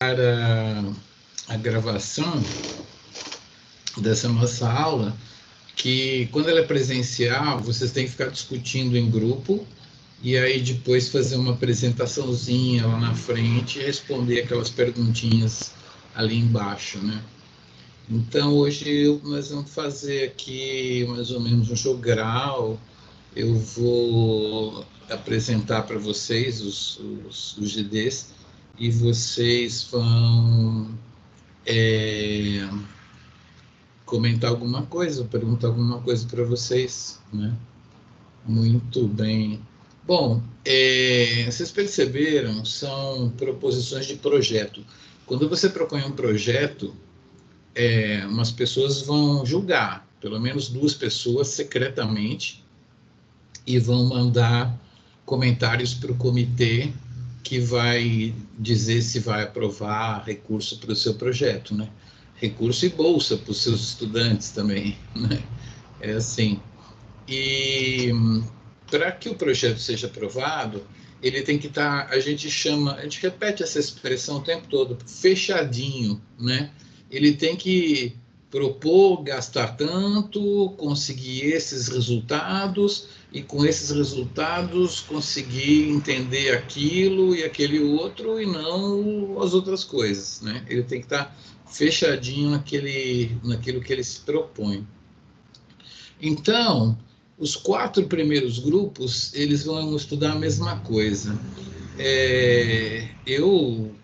a, a gravação dessa nossa aula, que quando ela é presencial, vocês têm que ficar discutindo em grupo e aí depois fazer uma apresentaçãozinha lá na frente e responder aquelas perguntinhas ali embaixo, né? Então hoje nós vamos fazer aqui mais ou menos um jogral. Eu vou apresentar para vocês os, os, os, GDs e vocês vão é, comentar alguma coisa, perguntar alguma coisa para vocês, né? Muito bem. Bom, é, vocês perceberam, são proposições de projeto. Quando você propõe um projeto, é, umas pessoas vão julgar, pelo menos duas pessoas secretamente, e vão mandar comentários para o comitê que vai dizer se vai aprovar recurso para o seu projeto, né? Recurso e bolsa para os seus estudantes também, né? É assim. E para que o projeto seja aprovado, ele tem que estar, tá, a gente chama, a gente repete essa expressão o tempo todo, fechadinho, né? Ele tem que propor gastar tanto, conseguir esses resultados e com esses resultados conseguir entender aquilo e aquele outro e não as outras coisas, né? Ele tem que estar tá fechadinho naquele, naquilo que ele se propõe. Então, os quatro primeiros grupos, eles vão estudar a mesma coisa. É, eu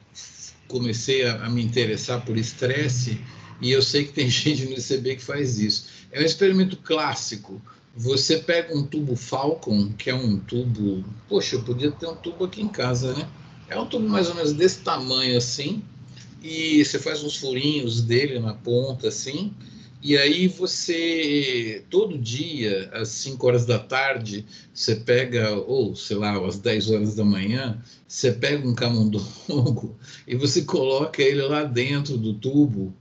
comecei a, a, me interessar por estresse e eu sei que tem gente no ICB que faz isso. É um experimento clássico. Você pega um tubo Falcon, que é um tubo... Poxa, eu podia ter um tubo aqui em casa, né? É um tubo mais ou menos desse tamanho assim, e você faz uns furinhos dele na ponta assim, e aí você, todo dia, às 5 horas da tarde, você pega, ou sei lá, às 10 horas da manhã, você pega um camundongo e você coloca ele lá dentro do tubo,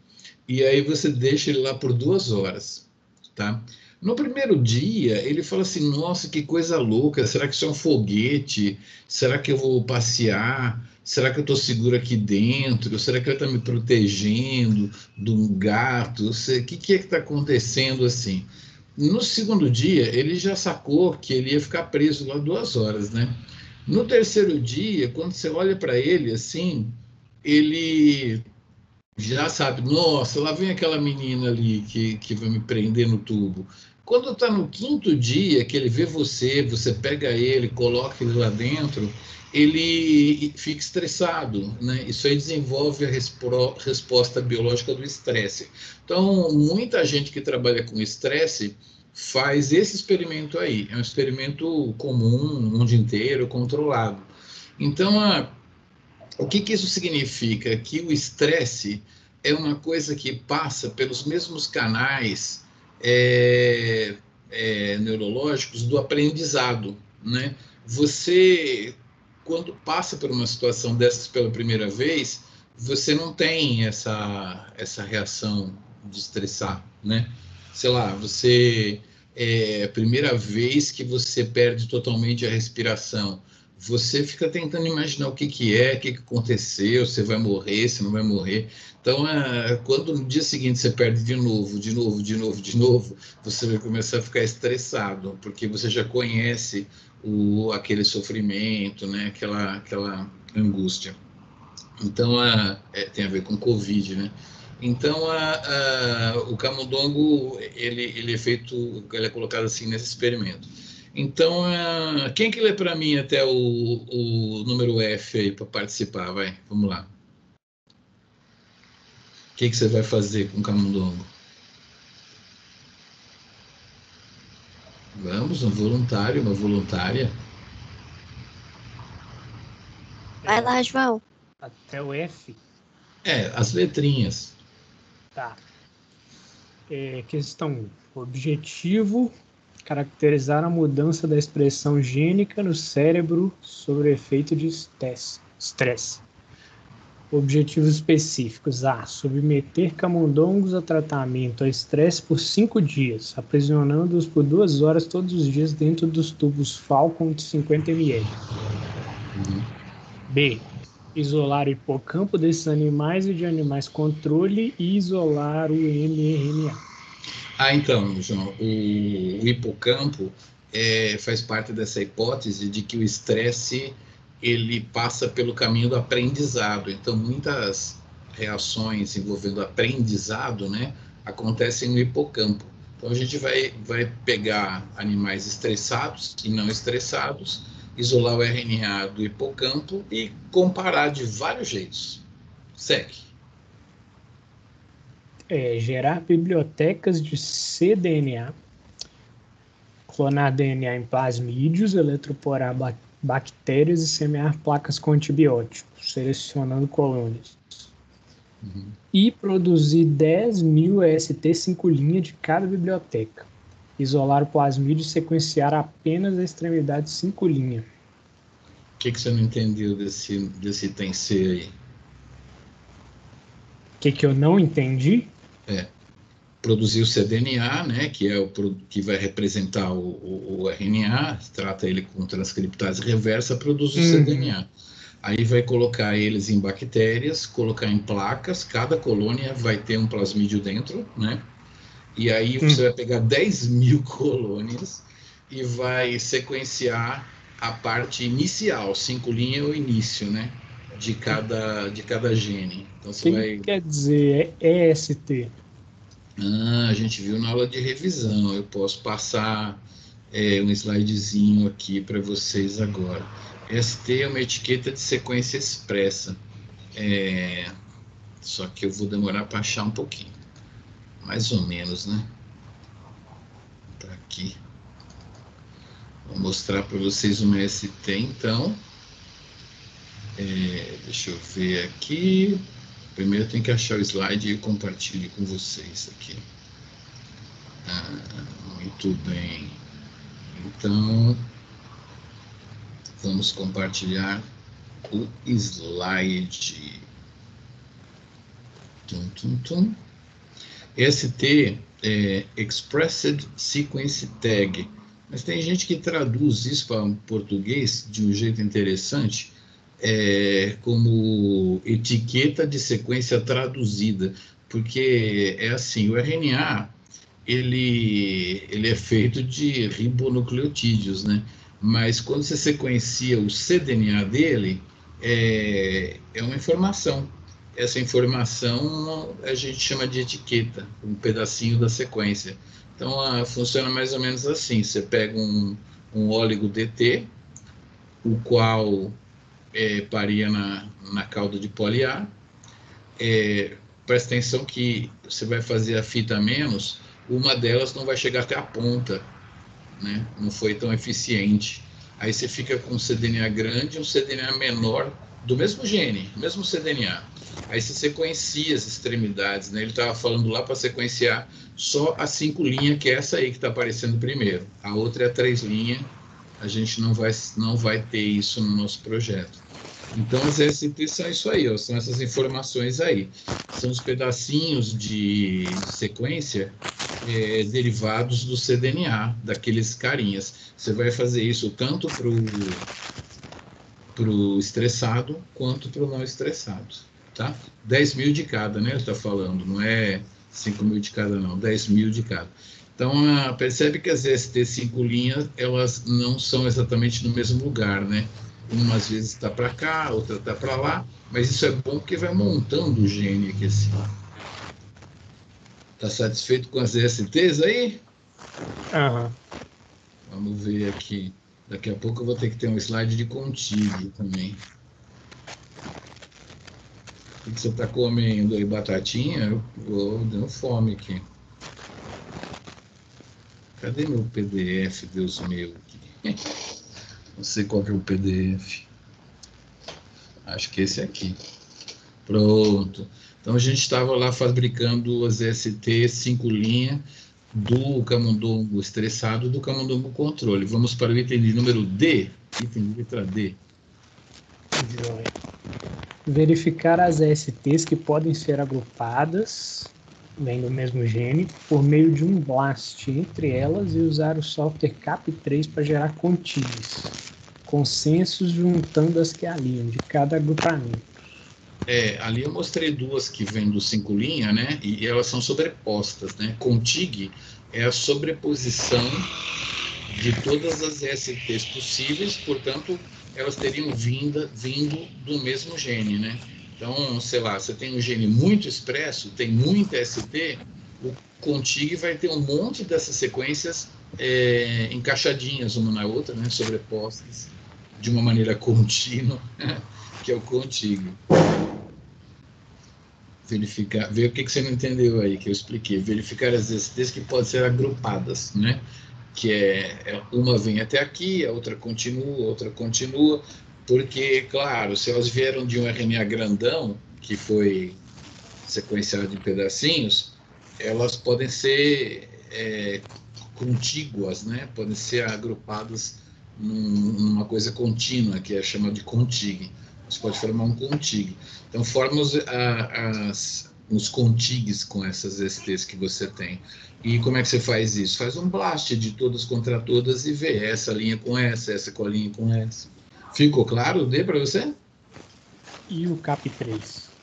e aí você deixa ele lá por duas horas, tá? No primeiro dia, ele fala assim: nossa, que coisa louca, será que isso é um foguete? Será que eu vou passear? Será que eu estou seguro aqui dentro? Será que ele está me protegendo de um gato? O que, que é que está acontecendo assim? No segundo dia, ele já sacou que ele ia ficar preso lá duas horas, né? No terceiro dia, quando você olha para ele assim, ele já sabe, nossa, lá vem aquela menina ali que, que vai me prender no tubo. Quando está no quinto dia, que ele vê você, você pega ele, coloca ele lá dentro, ele fica estressado, né? Isso aí desenvolve a resposta biológica do estresse. Então, muita gente que trabalha com estresse faz esse experimento aí. É um experimento comum, no mundo inteiro, controlado. Então, a, o que, que isso significa? Que o estresse é uma coisa que passa pelos mesmos canais é, é, neurológicos do aprendizado, né? Você quando passa por uma situação dessas pela primeira vez, você não tem essa, essa reação de estressar, né? Sei lá, você é a primeira vez que você perde totalmente a respiração. Você fica tentando imaginar o que, que é, o que, que aconteceu, se vai morrer, se não vai morrer. Então, é, quando no dia seguinte você perde de novo, de novo, de novo, de novo, você vai começar a ficar estressado, porque você já conhece o, aquele sofrimento, né? aquela, aquela angústia. Então, a, é, tem a ver com Covid, né? Então, a, a, o camundongo, ele, ele é feito, ele é colocado assim nesse experimento. Então, a, quem que lê para mim até o, o número F aí para participar? Vai, vamos lá. O que, que você vai fazer com o camundongo? Vamos, um voluntário, uma voluntária. Vai lá, João. Até o F. É, as letrinhas. Tá. É, questão objetivo caracterizar a mudança da expressão gênica no cérebro sobre efeito de estresse. Objetivos específicos: A. Submeter camundongos a tratamento a estresse por cinco dias, aprisionando-os por duas horas todos os dias dentro dos tubos Falcon de 50 ml. B. isolar o hipocampo desses animais e de animais controle e isolar o mRNA. Ah, então, João, o, o hipocampo é, faz parte dessa hipótese de que o estresse ele passa pelo caminho do aprendizado. Então, muitas reações envolvendo aprendizado, né, acontecem no hipocampo. Então, a gente vai, vai pegar animais estressados e não estressados, isolar o RNA do hipocampo e comparar de vários jeitos. Segue. É, gerar bibliotecas de cDNA, clonar DNA em plasmídeos, eletroporar bactérias e semear placas com antibióticos, selecionando colônias. Uhum. E produzir 10 mil EST5 linha de cada biblioteca. Isolar o plasmídio e sequenciar apenas a extremidade 5 linha. O que, que você não entendeu desse, desse tem C aí? O que, que eu não entendi? É produzir o cDNA, né, que é o que vai representar o, o, o RNA, trata ele com transcriptase reversa, produz o uhum. cDNA. Aí vai colocar eles em bactérias, colocar em placas, cada colônia vai ter um plasmídio dentro, né? E aí uhum. você vai pegar 10 mil colônias e vai sequenciar a parte inicial, cinco linhas é o início, né? De cada, de cada gene. Então você que vai... quer dizer EST? Ah, a gente viu na aula de revisão. Eu posso passar é, um slidezinho aqui para vocês agora. ST é uma etiqueta de sequência expressa. É, só que eu vou demorar para achar um pouquinho. Mais ou menos, né? Tá aqui. Vou mostrar para vocês uma ST, então. É, deixa eu ver aqui. Primeiro tem que achar o slide e compartilhe com vocês aqui. Ah, muito bem. Então, vamos compartilhar o slide. Tum, tum, tum. ST é Expressed Sequence Tag. Mas tem gente que traduz isso para português de um jeito interessante é, como etiqueta de sequência traduzida, porque é assim, o RNA ele, ele é feito de ribonucleotídeos, né? Mas quando você sequencia o cDNA dele, é, é uma informação. Essa informação a gente chama de etiqueta, um pedacinho da sequência. Então, a, funciona mais ou menos assim: você pega um, um óligo DT, o qual é, paria na, na cauda de poliar. É, presta atenção que você vai fazer a fita menos, uma delas não vai chegar até a ponta, né? não foi tão eficiente. Aí você fica com um cDNA grande e um cDNA menor do mesmo gene, mesmo cDNA. Aí você sequencia as extremidades, né? Ele estava falando lá para sequenciar só a cinco linhas, que é essa aí que está aparecendo primeiro. A outra é a três linhas. A gente não vai, não vai ter isso no nosso projeto. Então, as STs são isso aí, ó, são essas informações aí. São os pedacinhos de sequência é, derivados do cDNA, daqueles carinhas. Você vai fazer isso tanto para o estressado quanto para o não estressado, tá? 10 mil de cada, né? Está falando, não é 5 mil de cada, não, 10 mil de cada. Então, percebe que as ST 5 linhas, elas não são exatamente no mesmo lugar, né? Uma às vezes está para cá, outra está para lá, mas isso é bom porque vai montando o gene aqui assim. Está satisfeito com as ESTs aí? Uhum. Vamos ver aqui. Daqui a pouco eu vou ter que ter um slide de contigo também. O que você está comendo aí? Batatinha? Eu vou dando fome aqui. Cadê meu PDF, Deus meu? Não sei qual que é o PDF. Acho que esse aqui. Pronto. Então a gente estava lá fabricando as ST 5 linhas do camundongo estressado do camundongo controle. Vamos para o item de número D, item de letra D. Verificar as STs que podem ser agrupadas, vem do mesmo gene, por meio de um blast entre elas e usar o software CAP3 para gerar contigs consensos juntando as que alinham de cada agrupamento. É, ali eu mostrei duas que vêm do cinco linha, né? E elas são sobrepostas, né? Contig é a sobreposição de todas as STs possíveis, portanto, elas teriam vinda, vindo do mesmo gene, né? Então, sei lá, você tem um gene muito expresso, tem muita ST, o contig vai ter um monte dessas sequências é, encaixadinhas uma na outra, né? Sobrepostas de uma maneira contínua, que é o contigo verificar, ver o que, que você não entendeu aí, que eu expliquei, verificar as STs que podem ser agrupadas, né? Que é, é, uma vem até aqui, a outra continua, a outra continua, porque, claro, se elas vieram de um RNA grandão, que foi sequenciado em pedacinhos, elas podem ser é, contíguas, né? Podem ser agrupadas num, numa coisa contínua, que é chamada de contigue. Você pode formar um contigue. Então, forma os, a, as, os contigues com essas STs que você tem. E como é que você faz isso? Faz um blast de todas contra todas e vê essa linha com essa, essa com a linha com essa. Ficou claro? Dê para você? E o CAP3?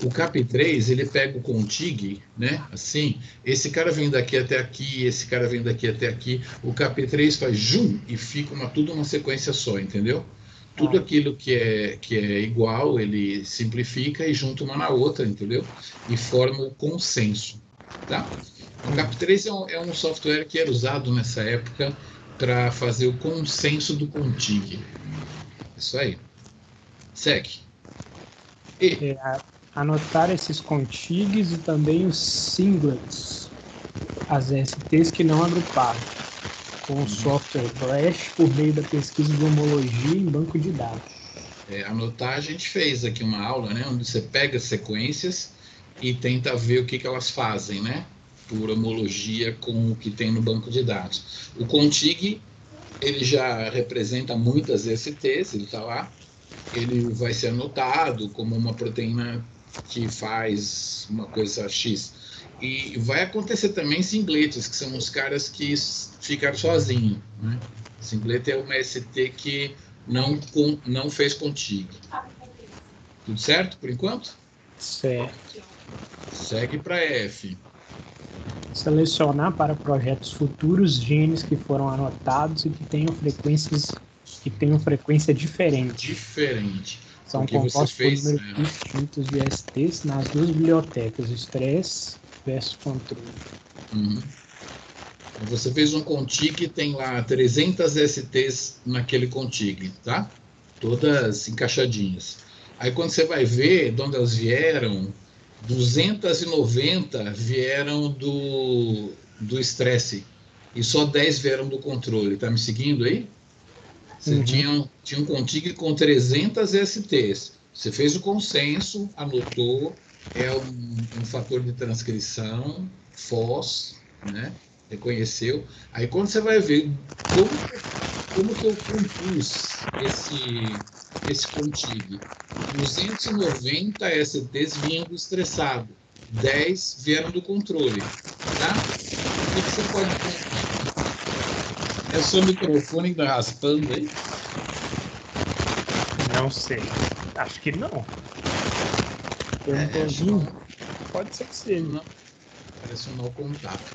O CAP3, ele pega o contig, né? Assim, esse cara vem daqui até aqui, esse cara vem daqui até aqui. O CAP3 faz jum e fica uma, tudo uma sequência só, entendeu? Tudo aquilo que é, que é igual, ele simplifica e junta uma na outra, entendeu? E forma o consenso, tá? O Cap3 é um, é um software que era usado nessa época para fazer o consenso do contig. Isso aí. Segue. E... É, anotar esses contigs e também os singlets, as STs que não agruparam com o software Flash por meio da pesquisa de homologia em banco de dados. É, anotar, a gente fez aqui uma aula, né, onde você pega sequências e tenta ver o que, que elas fazem, né, por homologia com o que tem no banco de dados. O Contig, ele já representa muitas STs, ele está lá, ele vai ser anotado como uma proteína que faz uma coisa X. E vai acontecer também singletes, que são os caras que ficaram sozinhos. Né? Singlete é uma ST que não, com, não fez contigo. Tudo certo por enquanto? Certo. Segue para F. Selecionar para projetos futuros genes que foram anotados e que tenham frequências que tenham frequência diferente. Diferente. São compostos fez, por números né? distintos de STs nas duas bibliotecas, Stress versus Control. Uhum. Você fez um contig, tem lá 300 STs naquele contig, tá? Todas encaixadinhas. Aí quando você vai ver de onde elas vieram, 290 vieram do, do estresse e só 10 vieram do controle. Tá me seguindo aí? Você uhum. tinha, tinha um contig com 300 STs. Você fez o consenso, anotou, é um, um fator de transcrição, FOS, né? reconheceu. Aí quando você vai ver como, como que eu compus esse, esse contigo, 290 STs vinham do estressado, 10 vieram do controle. Tá? O que, que você pode É o seu microfone que está raspando aí? Não sei. Acho que não. Tem um é, Pode ser que seja. Não. Parece um mau contato.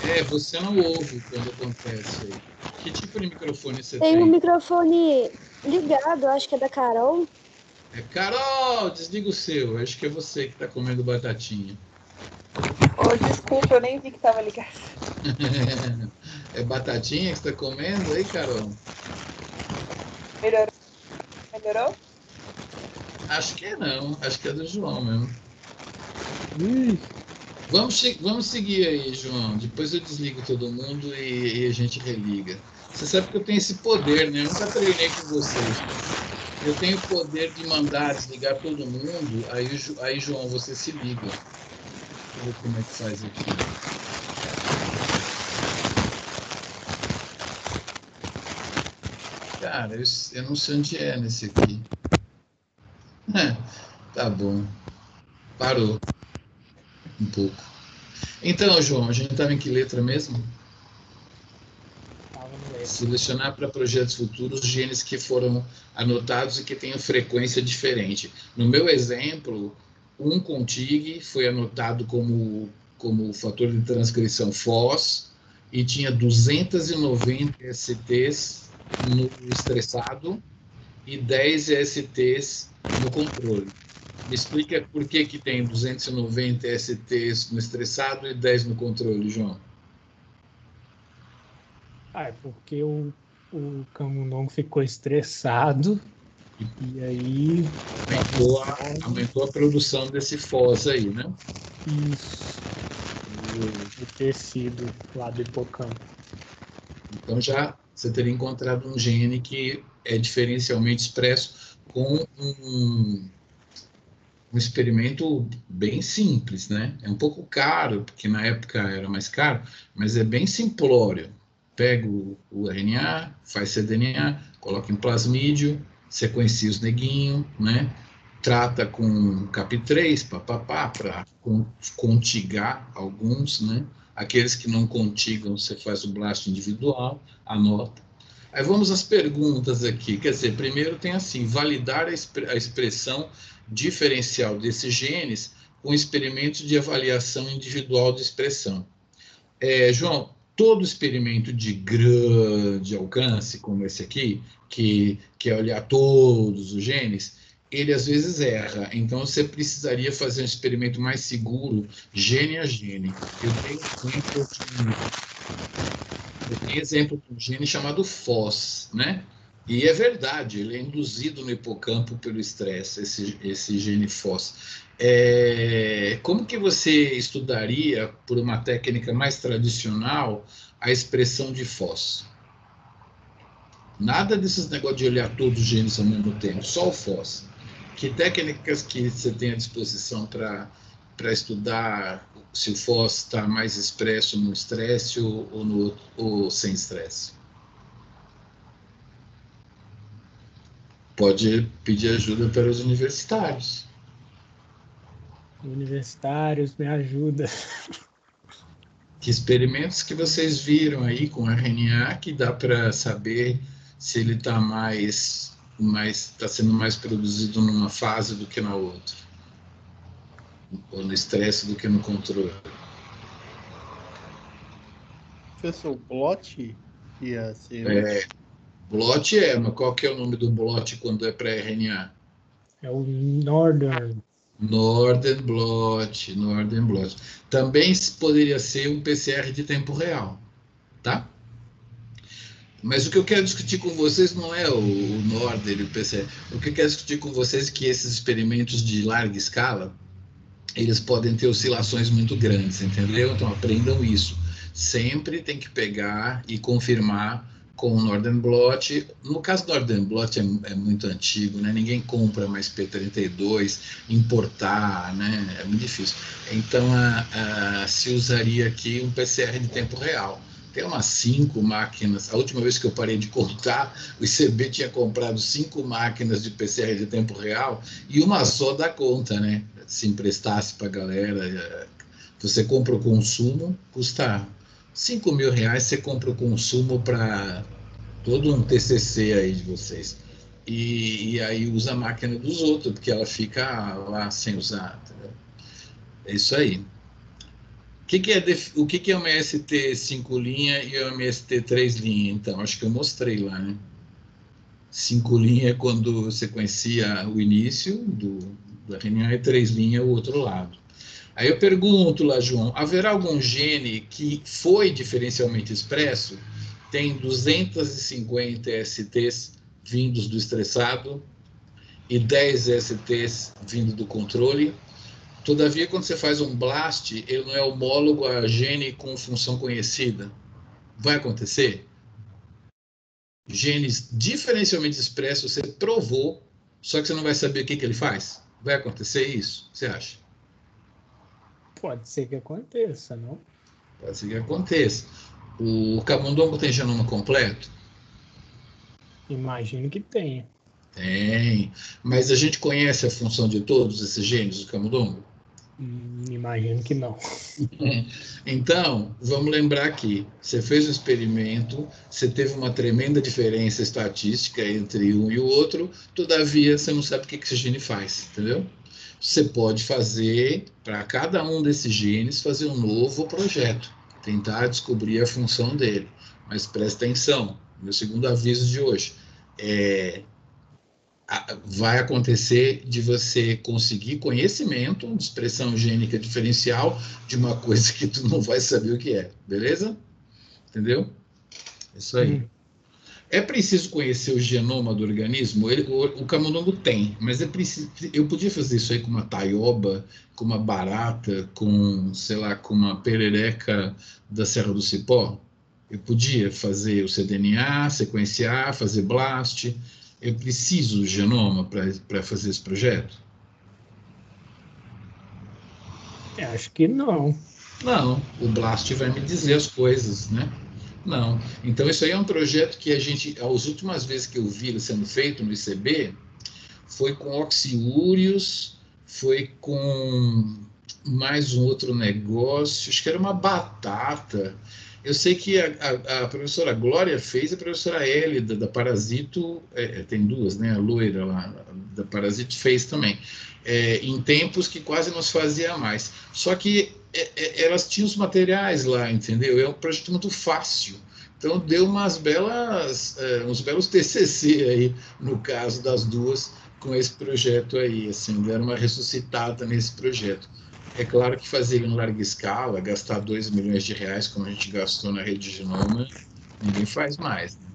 É, você não ouve quando acontece aí. Que tipo de microfone você tem? Tem um microfone ligado, acho que é da Carol. É, Carol, desliga o seu. Acho que é você que está comendo batatinha. Oh, desculpa, eu nem vi que estava ligado. é batatinha que você está comendo aí, Carol? Melhorou? Melhorou? Acho que é não. Acho que é do João mesmo. Vamos, vamos seguir aí, João. Depois eu desligo todo mundo e, e, a gente religa. Você sabe que eu tenho esse poder, né? Eu nunca treinei com vocês. Eu tenho o poder de mandar desligar todo mundo. Aí, aí João, você se liga. Deixa eu ver como é que faz aqui. Cara, eu, eu não sei onde é nesse aqui. tá bom. Parou um pouco. Então, João, a gente estava em que letra mesmo? No selecionar para projetos futuros genes que foram anotados e que tenham frequência diferente. No meu exemplo, um contig foi anotado como, como fator de transcrição FOS e tinha 290 STs no estressado e 10 STs no controle. Me explica por que, que tem 290 STs no estressado e 10 no controle, João. Ah, é porque o, o camundongo ficou estressado e aí. Aumentou a, aumentou a produção desse FOS aí, né? Isso. O, o tecido lá do hipocampo. Então já você teria encontrado um gene que é diferencialmente expresso com um, um experimento bem simples, né? É um pouco caro, porque na época era mais caro, mas é bem simplório. Pega o, RNA, faz cDNA, coloca em plasmídio, sequencia os neguinhos, né? Trata com CAP3, papapá, para contigar alguns, né? Aqueles que não contigam, você faz o blast individual, anota. Aí vamos às perguntas aqui. Quer dizer, primeiro tem assim, validar a, expressão diferencial desses genes com experimentos de avaliação individual de expressão. É, João, todo experimento de grande alcance, como esse aqui, que, que é olhar todos os genes, ele às vezes erra. Então você precisaria fazer um experimento mais seguro, gene a gene. Eu tenho exemplo de, eu tenho exemplo de um gene chamado FOS, né? E é verdade, ele é induzido no hipocampo pelo estresse, esse, esse gene FOS. É, como que você estudaria, por uma técnica mais tradicional, a expressão de FOS? Nada desses negócios de olhar todos os genes ao mesmo tempo, só o FOS. Que técnicas que você tem à disposição para estudar se o FOS está mais expresso no estresse ou, ou, no, ou sem estresse? Pode pedir ajuda para os universitários. Universitários, me ajuda. Que experimentos que vocês viram aí com RNA que dá para saber se ele está mais mais está sendo mais produzido numa fase do que na outra? Ou no estresse do que no controle? Professor blot ia ser é, blot é mas qual que é o nome do blot quando é para RNA é o Northern Northern blot Northern blot também poderia ser um PCR de tempo real tá mas o que eu quero discutir com vocês não é o, o Norder e o PCR. O que eu quero discutir com vocês é que esses experimentos de larga escala, eles podem ter oscilações muito grandes, entendeu? Então aprendam isso. Sempre tem que pegar e confirmar com o Northern Blot. No caso do Northern Blot é, é, muito antigo, né? Ninguém compra mais P32, importar, né? É muito difícil. Então a, a, se usaria aqui um PCR de tempo real tem umas cinco máquinas. A última vez que eu parei de contar, o ICB tinha comprado cinco máquinas de PCR de tempo real e uma só dá conta, né? Se emprestasse para a galera. É, você compra o consumo, custa 5 mil reais, você compra o consumo para todo um TCC aí de vocês. E, e, aí usa a máquina dos outros, porque ela fica lá sem usar. Entendeu? É isso aí que, que é o que, que é uma MST 5 linha e uma MST 3 linha? Então, acho que eu mostrei lá, né? 5 linha é quando você conhecia o início do, do RNA e 3 linha é o outro lado. Aí eu pergunto lá, João, haverá algum gene que foi diferencialmente expresso? Tem 250 STs vindos do estressado e 10 STs vindo do controle Todavia, quando você faz um blast, ele não é homólogo a gene com função conhecida. Vai acontecer? Genes diferencialmente expressos, você provou, só que você não vai saber o que, que ele faz. Vai acontecer isso? Você acha? Pode ser que aconteça, não? Pode ser que aconteça. O camundongo tem genoma completo? Imagino que tenha. Tem. Mas a gente conhece a função de todos esses genes do camundongo? Hum, imagino que não. Então, vamos lembrar aqui: você fez o experimento, você teve uma tremenda diferença estatística entre um e o outro, todavia você não sabe o que esse gene faz, entendeu? Você pode fazer, para cada um desses genes, fazer um novo projeto, tentar descobrir a função dele. Mas presta atenção, meu segundo aviso de hoje. É, vai acontecer de você conseguir conhecimento de expressão gênica diferencial de uma coisa que tu não vai saber o que é, beleza? Entendeu? Isso aí. É preciso conhecer o genoma do organismo? Ele, o, o camundongo tem, mas é preciso, eu podia fazer isso aí com uma taioba, com uma barata, com, sei lá, com uma perereca da Serra do Cipó? Eu podia fazer o cDNA, sequenciar, fazer blast, eu preciso do genoma para fazer esse projeto? Eu acho que não. Não, o Blast vai me dizer as coisas, né? Não. Então, isso aí é um projeto que a gente, as últimas vezes que eu vi ele sendo feito no ICB, foi com oxiúrios, foi com mais um outro negócio, acho que era uma batata, eu sei que a, a, a, professora Glória fez, a professora Hélida, da Parasito, é, é, tem duas, né? A loira lá, da Parasito, fez também. É, em tempos que quase nos fazia mais. Só que é, é, elas tinham os materiais lá, entendeu? É um projeto muito fácil. Então, deu umas belas, é, uns belos TCC aí, no caso das duas, com esse projeto aí, assim, deram uma ressuscitada nesse projeto. É claro que fazer em larga escala, gastar 2 milhões de reais, como a gente gastou na rede Genoma, ninguém faz mais. Né?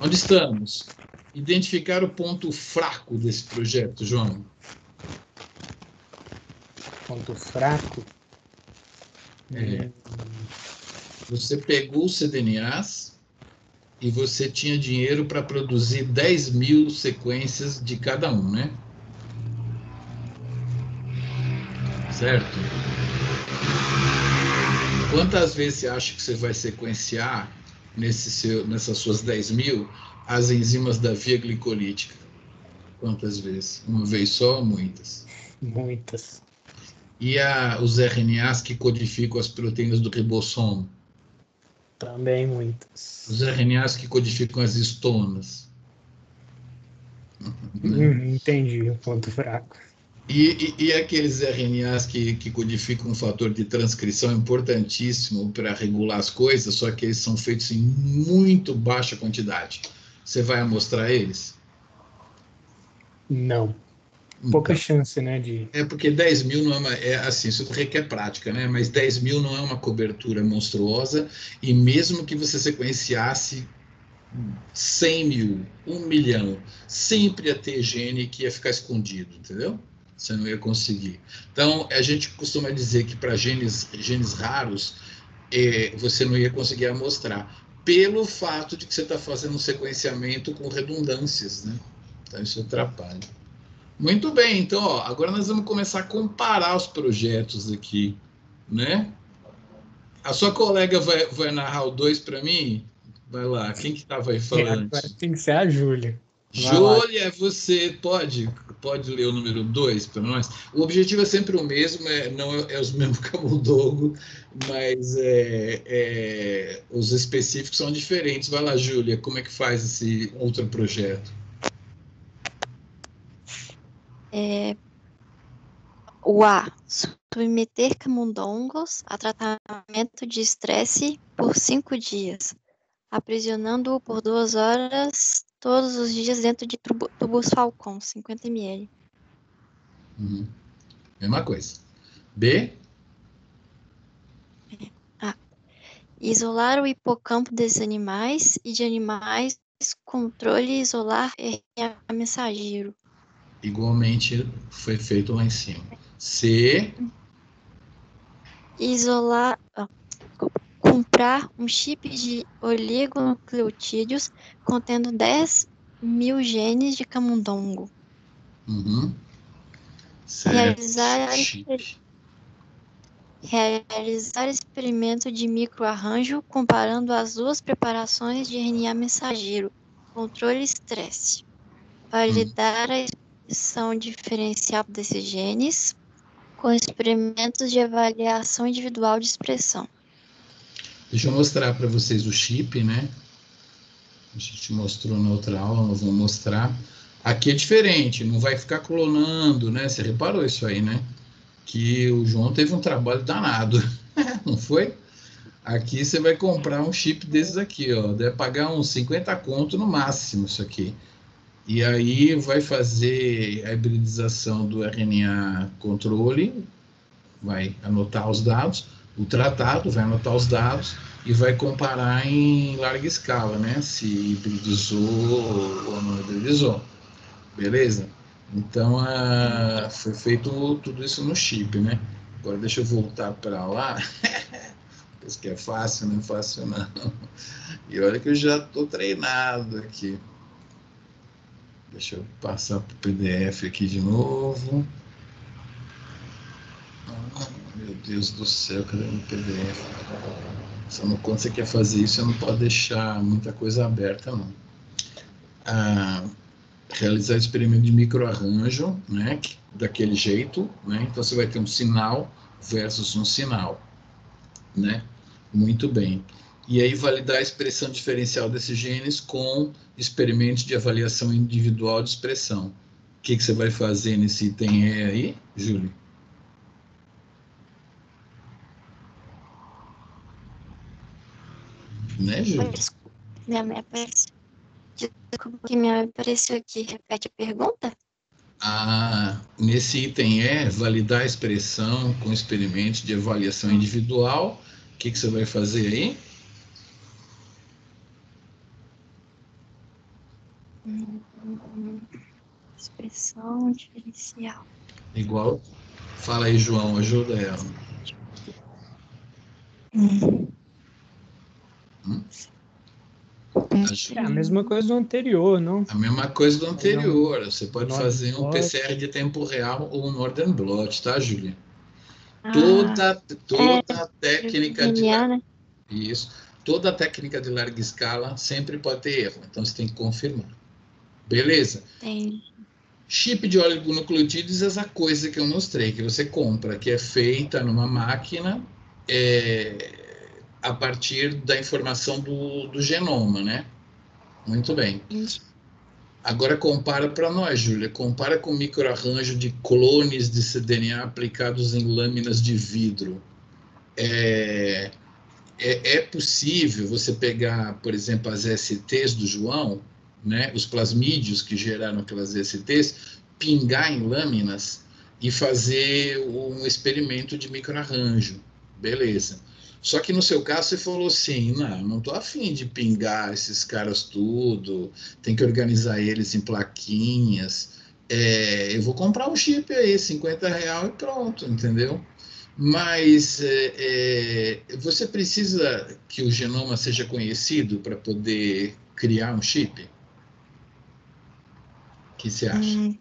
Onde estamos? Identificar o ponto fraco desse projeto, João. Ponto fraco? É. Você pegou os CDNAs e você tinha dinheiro para produzir 10 mil sequências de cada um, né? certo? Quantas vezes você acha que você vai sequenciar nesse seu, nessas suas 10 mil as enzimas da via glicolítica? Quantas vezes? Uma vez só ou muitas? Muitas. E a, os RNAs que codificam as proteínas do ribossomo? Também muitas. Os RNAs que codificam as histonas? Hum, entendi o ponto fraco. E, e, e, aqueles RNAs que, que codificam um fator de transcrição importantíssimo para regular as coisas, só que eles são feitos em muito baixa quantidade. Você vai mostrar eles? Não. Pouca então, chance, né? De... É porque 10 mil não é uma. É assim, isso requer prática, né? Mas 10 mil não é uma cobertura monstruosa, e mesmo que você sequenciasse 100 mil, 1 milhão, sempre ia ter gene que ia ficar escondido, entendeu? você não ia conseguir. Então, a gente costuma dizer que para genes, genes raros, é, você não ia conseguir amostrar, pelo fato de que você está fazendo um sequenciamento com redundâncias, né? Então, isso atrapalha. Muito bem, então, ó, agora nós vamos começar a comparar os projetos aqui, né? A sua colega vai, vai narrar o 2 para mim? Vai lá, quem que estava aí falando? É, tem que ser a Júlia. Júlia, você pode, pode ler o número 2 para nós? O objetivo é sempre o mesmo, é, não é, é os mesmos camundongo, mas é, é, os específicos são diferentes. Vai lá, Júlia, como é que faz esse outro projeto? É, o A. Submeter camundongos a tratamento de estresse por cinco dias, aprisionando-o por duas horas todos os dias dentro de tubos Falcon, 50 ml. Uhum. Mesma coisa. B. A. Isolar o hipocampo desses animais e de animais controle e isolar RNA mensageiro. Igualmente foi feito lá em cima. C. Isolar comprar um chip de oligonucleotídeos contendo 10 mil genes de camundongo. Uhum. Realizar, realizar experimento de microarranjo comparando as duas preparações de RNA mensageiro. Controle estresse. Validar a expressão diferencial desses genes. com experimentos de avaliação individual de expressão. Deixa eu mostrar para vocês o chip, né? A gente mostrou na outra aula, nós vamos mostrar. Aqui é diferente, não vai ficar clonando, né? Você reparou isso aí, né? Que o João teve um trabalho danado, não foi? Aqui você vai comprar um chip desses aqui, ó. Deve pagar uns 50 conto no máximo isso aqui. E aí vai fazer a hibridização do RNA controle, vai anotar os dados, o tratado vai anotar os dados e vai comparar em larga escala, né? Se hibridizou ou não hibridizou. Beleza? Então, uh, foi feito tudo isso no chip, né? Agora deixa eu voltar para lá. Pensa que é fácil, não é fácil não. E olha que eu já estou treinado aqui. Deixa eu passar para o PDF aqui de novo. Meu Deus do céu, cadê o PDF? Só não, quando você quer fazer isso, você não pode deixar muita coisa aberta, não. Ah, realizar experimento de microarranjo, né, daquele jeito, né, então você vai ter um sinal versus um sinal, né, muito bem. E aí validar a expressão diferencial desses genes com experimentos de avaliação individual de expressão. O que, que você vai fazer nesse item E aí, Júlio? Né, Júlio? Minha apareceu. Desculpa que me apareceu aqui. Repete a pergunta? Ah, nesse item E, validar a expressão com experimentos de avaliação individual. O que, que você vai fazer aí? Expressão diferencial. Igual. Fala aí, João, ajuda ela. Hum. Hum? É a mesma coisa do anterior, não? A mesma coisa do anterior. Você pode Northern fazer um Blot. PCR de tempo real ou um Northern Blot, tá, Júlia? Ah, Toda, toda a técnica de DNA, né? isso, toda a técnica de larga escala sempre pode ter erro. Então você tem que confirmar. Beleza? Tem. Chip de oligonucleotídeos é essa coisa que eu mostrei, que você compra, que é feita numa máquina é, a partir da informação do, do genoma, né? Muito bem. Agora compara para nós, Júlia. Compara com o microarranjo de clones de cDNA aplicados em lâminas de vidro. É, é, é possível você pegar, por exemplo, as STs do João, né, os plasmídios que geraram aquelas STs, pingar em lâminas e fazer um experimento de microarranjo. Beleza. Só que no seu caso você falou assim, não, não tô afim de pingar esses caras tudo, tem que organizar eles em plaquinhas. É, eu vou comprar um chip aí, 50 real e pronto, entendeu? Mas é, é, você precisa que o genoma seja conhecido para poder criar um chip? O que você acha? Hum.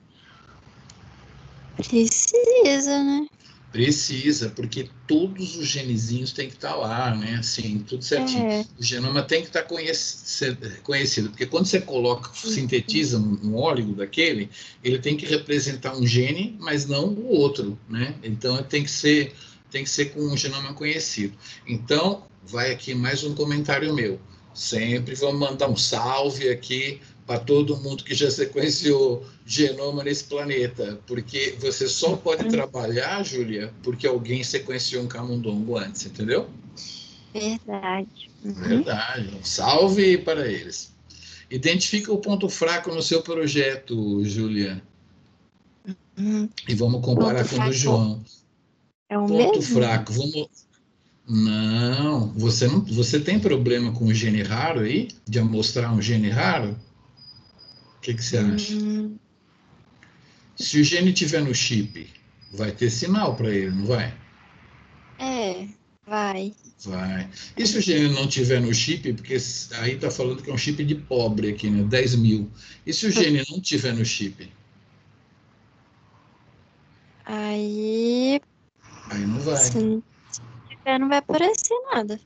Precisa, né? Precisa, porque todos os genezinhos têm que estar lá, né? Assim, tudo certinho. É. O genoma tem que estar conhece- conhecido, porque quando você coloca, sintetiza um, um óleo daquele, ele tem que representar um gene, mas não o outro, né? Então tem que ser, tem que ser com um genoma conhecido. Então, vai aqui mais um comentário meu. Sempre vamos mandar um salve aqui para todo mundo que já sequenciou genoma nesse planeta, porque você só pode trabalhar, Júlia, porque alguém sequenciou um camundongo antes, entendeu? Verdade. Uhum. Verdade. Um salve para eles. Identifica o ponto fraco no seu projeto, Júlia. Uhum. E vamos comparar Ponto com o do fraco. João. É o Ponto mesmo? fraco. Vamos. Não, você não, você tem problema com o gene raro aí? De amostrar um gene raro? O que, que você acha? Hum, Se o gene tiver no chip, vai ter sinal para ele, não vai? é, vai. Vai. E se o gene não tiver no chip, porque aí está falando que é um chip de pobre aqui, né? 10 mil. E se o gene não tiver no chip? Aí, Aí não vai. se não tiver, não vai aparecer nada.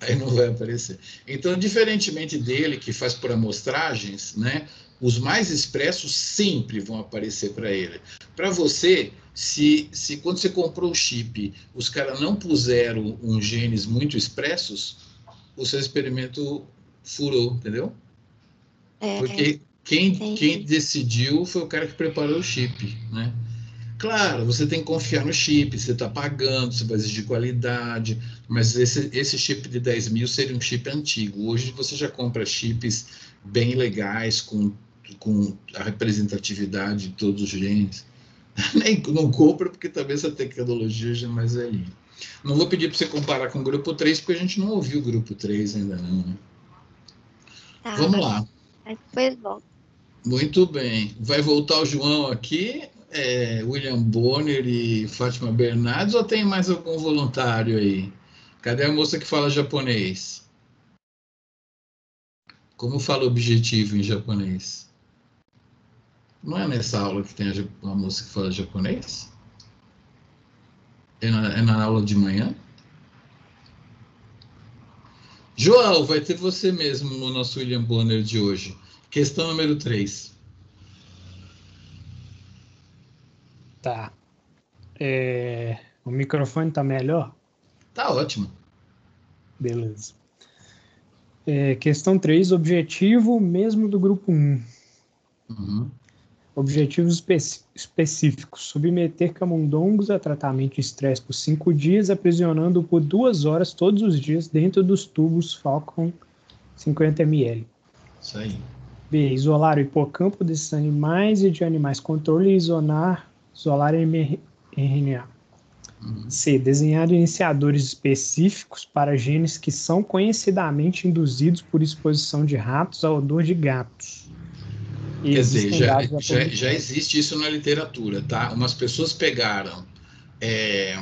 Aí não vai aparecer. Então, diferentemente dele, que faz por amostragens, né? Os mais expressos sempre vão aparecer para ele. Para você, Se, se quando você comprou o chip, os caras não puseram uns genes muito expressos, o seu experimento furou, entendeu? É, Porque quem, entendi. quem decidiu foi o cara que preparou o chip, né? Claro, você tem que confiar no chip, você está pagando, você vai exigir qualidade, mas esse, esse chip de 10 mil seria um chip antigo. Hoje você já compra chips bem legais, com, com a representatividade de todos os genes. Nem, não compra porque talvez a tecnologia já é mais velhinha. Não vou pedir para você comparar com o grupo 3, porque a gente não ouviu o grupo 3 ainda não. Né? tá. Vamos lá. Depois volta. Muito bem. Vai voltar o João aqui, é, William Bonner e Fátima Bernardes, ou tem mais algum voluntário aí? Cadê a moça que fala japonês? Como fala objetivo em japonês? Não é nessa aula que tem a, ja- a moça que fala japonês? É na, é na aula de manhã? João, vai ter você mesmo no nosso William Bonner de hoje. Questão número 3. Tá. É, o microfone tá melhor? Tá ótimo. Beleza. É, questão 3, objetivo mesmo do grupo 1. Uhum. Objetivos espe- específicos: submeter camundongos a tratamento de estresse por cinco dias, aprisionando por duas horas todos os dias dentro dos tubos Falcon 50 ml. Isso aí. B. Isolar o hipocampo desses animais e de animais controle e isolar, isolar MR RNA. Uhum. C. Desenhar iniciadores específicos para genes que são conhecidamente induzidos por exposição de ratos ao odor de gatos. E Quer dizer, já, já, já existe isso na literatura, tá? Umas pessoas pegaram é,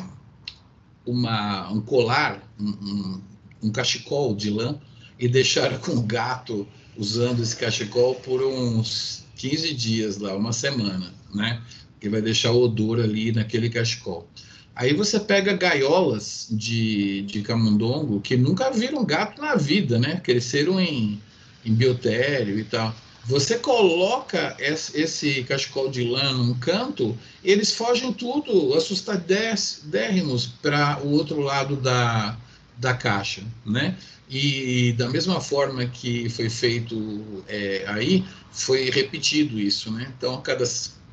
uma, um colar, um, um, um cachecol de lã, e deixaram com o gato usando esse cachecol por uns 15 dias lá, uma semana, né? Que vai deixar o odor ali naquele cachecol. Aí você pega gaiolas de, de camundongo que nunca viram gato na vida, né? Cresceram em, em biotério e tal. Você coloca esse, cachecol de lã num canto, eles fogem tudo, assustadérrimos para o outro lado da, da caixa, né? E da mesma forma que foi feito é, aí, foi repetido isso, né? Então, cada,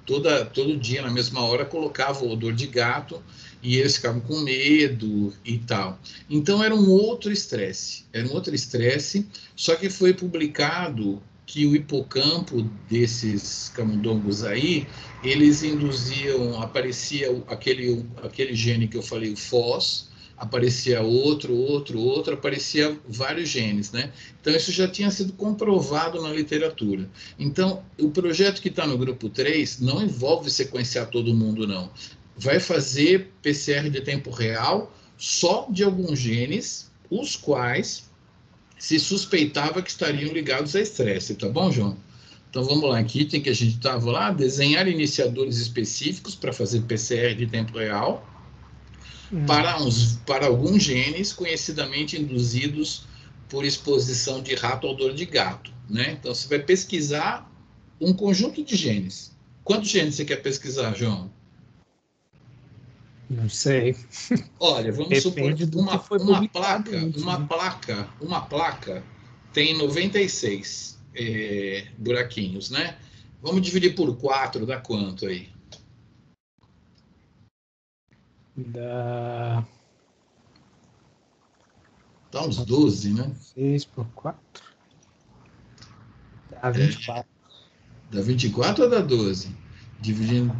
toda, todo dia, na mesma hora, colocava o odor de gato e eles ficavam com medo e tal. Então, era um outro estresse, era um outro estresse, só que foi publicado que o hipocampo desses camundongos aí, eles induziam, aparecia aquele, aquele gene que eu falei, o FOS, aparecia outro, outro, outro, aparecia vários genes, né? Então, isso já tinha sido comprovado na literatura. Então, o projeto que está no grupo 3 não envolve sequenciar todo mundo, não. Vai fazer PCR de tempo real só de alguns genes, os quais se suspeitava que estariam ligados a estresse, tá bom, João? Então vamos lá, aqui tem que a gente estava lá, desenhar iniciadores específicos para fazer PCR de tempo real Hum, para, uns, para alguns genes conhecidamente induzidos por exposição de rato ao odor de gato, né? Então você vai pesquisar um conjunto de genes. Quantos genes você quer pesquisar, João? Não sei. Olha, vamos Depende supor uma, que uma publicado placa, antes, uma né? placa, uma placa tem 96 é, buraquinhos, né? Vamos dividir por 4, dá quanto aí? Dá Dá uns 12, né? 6 por 4. É. Dá 24. Dá 24 ou dá 12? Dividindo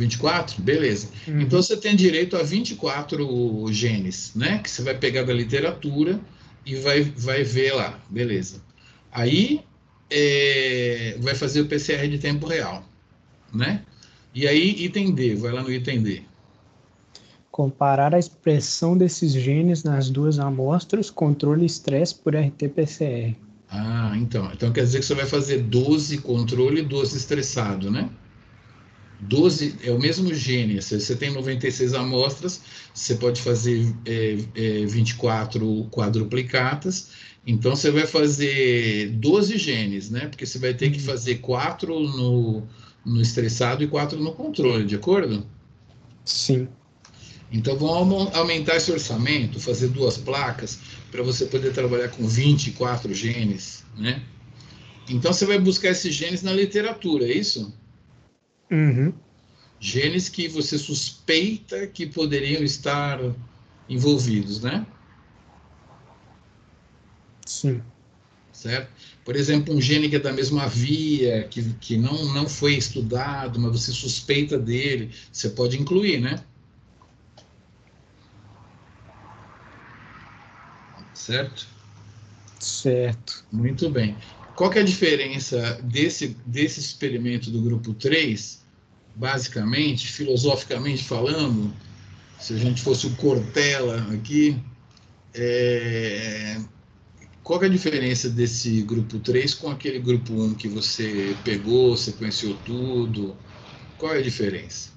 24? Beleza. Uhum. Então você tem direito a 24 genes, né? Que você vai pegar da literatura e vai, vai ver lá, beleza. Aí é, vai fazer o PCR de tempo real, né? E aí, item D, vai lá no item D. Comparar a expressão desses genes nas duas amostras, controle estresse por RT-PCR. Ah, então. Então quer dizer que você vai fazer 12 controle e 12 estressado, né? 12 é o mesmo gene. Se você tem 96 amostras, você pode fazer é, é, 24 quadruplicatas. Então você vai fazer 12 genes, né? Porque você vai ter que fazer 4 no, no estressado e quatro no controle, de acordo? Sim. Então vamos aumentar esse orçamento, fazer duas placas para você poder trabalhar com 24 genes, né? Então você vai buscar esses genes na literatura, é isso? Uhum. Genes que você suspeita que poderiam estar envolvidos, né? Sim. Certo? Por exemplo, um gene que é da mesma via, que, que não, não foi estudado, mas você suspeita dele, você pode incluir, né? Certo? Certo. Muito bem. Qual é a diferença desse, desse experimento do grupo 3, basicamente, filosoficamente falando, se a gente fosse o Cortella aqui, é, qual é a diferença desse grupo 3 com aquele grupo 1 que você pegou, sequenciou tudo? Qual é a diferença?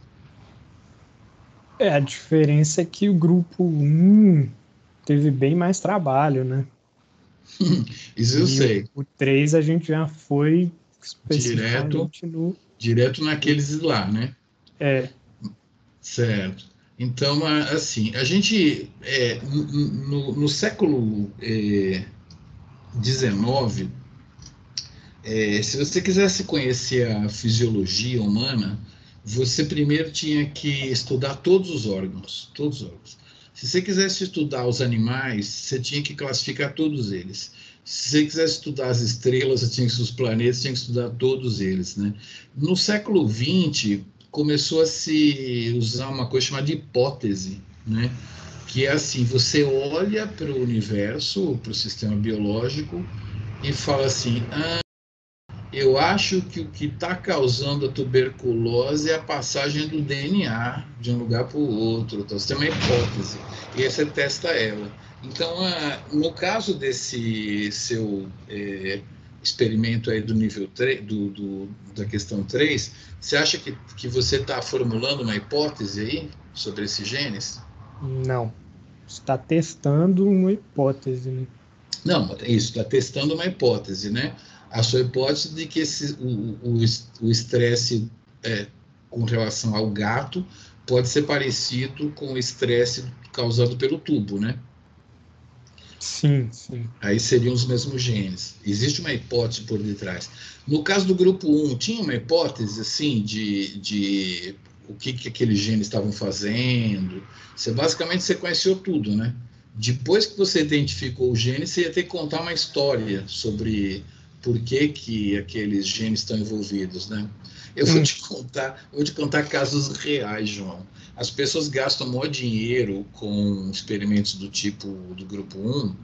É, a diferença é que o grupo 1 teve bem mais trabalho, né? Isso eu E sei. O, o 3 a gente já foi Direto. no. Direto naqueles lá, né? É, Certo. Então, assim, a gente, é, no, no- século é, XIX, é, se você quisesse conhecer a fisiologia humana, você primeiro tinha que estudar todos os órgãos, todos os órgãos. Se você quisesse estudar os animais, você tinha que classificar todos eles. Se você quisesse estudar as estrelas, você tinha que os planetas, tinha que estudar todos eles, né? No século XX, começou a se usar uma coisa chamada hipótese, né? Que é assim, você olha para o universo, para o sistema biológico e fala assim, ah, eu acho que o que está causando a tuberculose é a passagem do DNA de um lugar para o outro. Então, você tem uma hipótese e aí você testa ela. Então, no caso desse seu eh, experimento aí do nível 3, do, do- da questão 3, você acha que, que você está formulando uma hipótese aí sobre esses genes? não. Está testando uma hipótese, né? Não, é isso, está testando uma hipótese, né? A sua hipótese de que esse, o, o, es- o estresse é, com relação ao gato pode ser parecido com o estresse causado pelo tubo, né? Sim, sim. Aí seriam os mesmos genes. Existe uma hipótese por detrás. No caso do grupo 1, tinha uma hipótese, assim, de, de o que, que aqueles genes estavam fazendo. Você basicamente sequenciou tudo, né? Depois que você identificou o gene, você ia ter que contar uma história sobre por que, que aqueles genes estão envolvidos, né? Eu vou Hum. te contar, vou te contar casos reais, João. As pessoas gastam maior dinheiro com experimentos do tipo do grupo 1,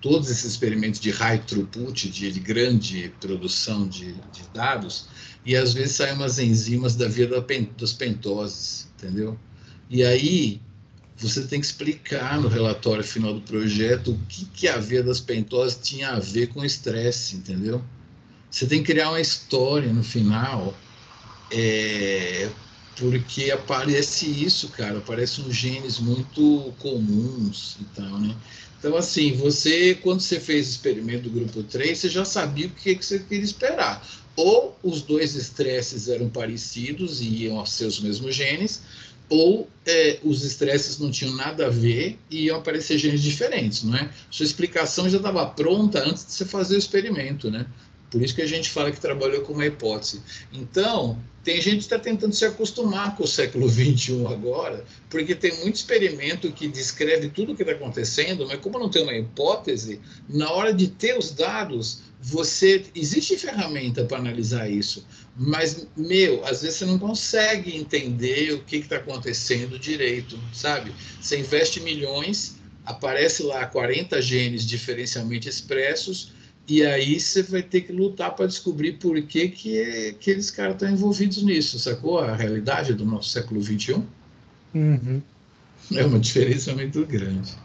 todos esses experimentos de high throughput, de, de grande produção de, de dados, e às vezes saem umas enzimas da via da pen- das pentoses, entendeu? E aí você tem que explicar no relatório final do projeto o que, que a via das pentoses tinha a ver com estresse, entendeu? Você tem que criar uma história no final, é, porque aparece isso, cara, aparecem uns genes muito comuns e tal, né? Então, assim, você, quando você fez o experimento do grupo 3, você já sabia o que, que você queria esperar. Ou os dois estresses eram parecidos e iam ser os mesmos genes, ou é, os estresses não tinham nada a ver e iam aparecer genes diferentes, não é? Sua explicação já estava pronta antes de você fazer o experimento, né? Por isso que a gente fala que trabalhou com uma hipótese. Então, tem gente que está tentando se acostumar com o século XXI agora, porque tem muito experimento que descreve tudo o que está acontecendo, mas como não tem uma hipótese, na hora de ter os dados, você existe ferramenta para analisar isso, mas meu, às vezes você não consegue entender o que está acontecendo direito, sabe? Você investe milhões, aparece lá 40 genes diferencialmente expressos, e aí você vai ter que lutar para descobrir por que, que aqueles caras estão envolvidos nisso, sacou? A realidade do nosso século XXI Uhum. é uma diferença muito grande.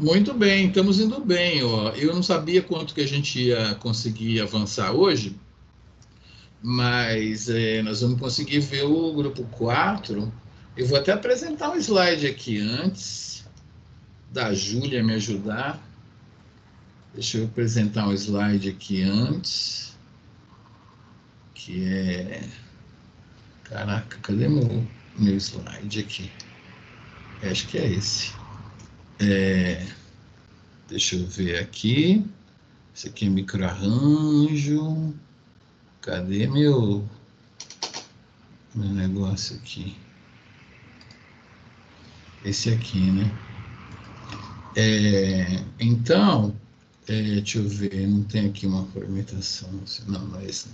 Muito bem, estamos indo bem. Ó. Eu não sabia quanto que a gente ia conseguir avançar hoje, mas é, nós vamos conseguir ver o grupo 4. Eu vou até apresentar um slide aqui antes da Júlia me ajudar. Deixa eu apresentar um slide aqui antes, que é Caraca, cadê meu, meu slide aqui? Acho que é esse. É, deixa eu ver aqui. Esse aqui é microarranjo. Cadê meu, meu negócio aqui? Esse aqui, né? É, então, é, deixa eu ver, não tem aqui uma formatação, não, não é esse.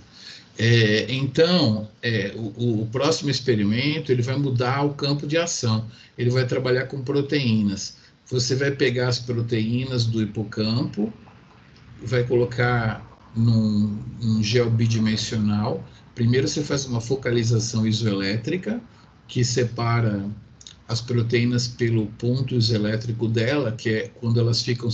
É, então, é, o, o, próximo experimento ele vai mudar o campo de ação. Ele vai trabalhar com proteínas. Você vai pegar as proteínas do hipocampo, vai colocar num, num gel bidimensional. Primeiro você faz uma focalização isoelétrica que separa as proteínas pelo ponto isoelétrico dela, que é quando elas ficam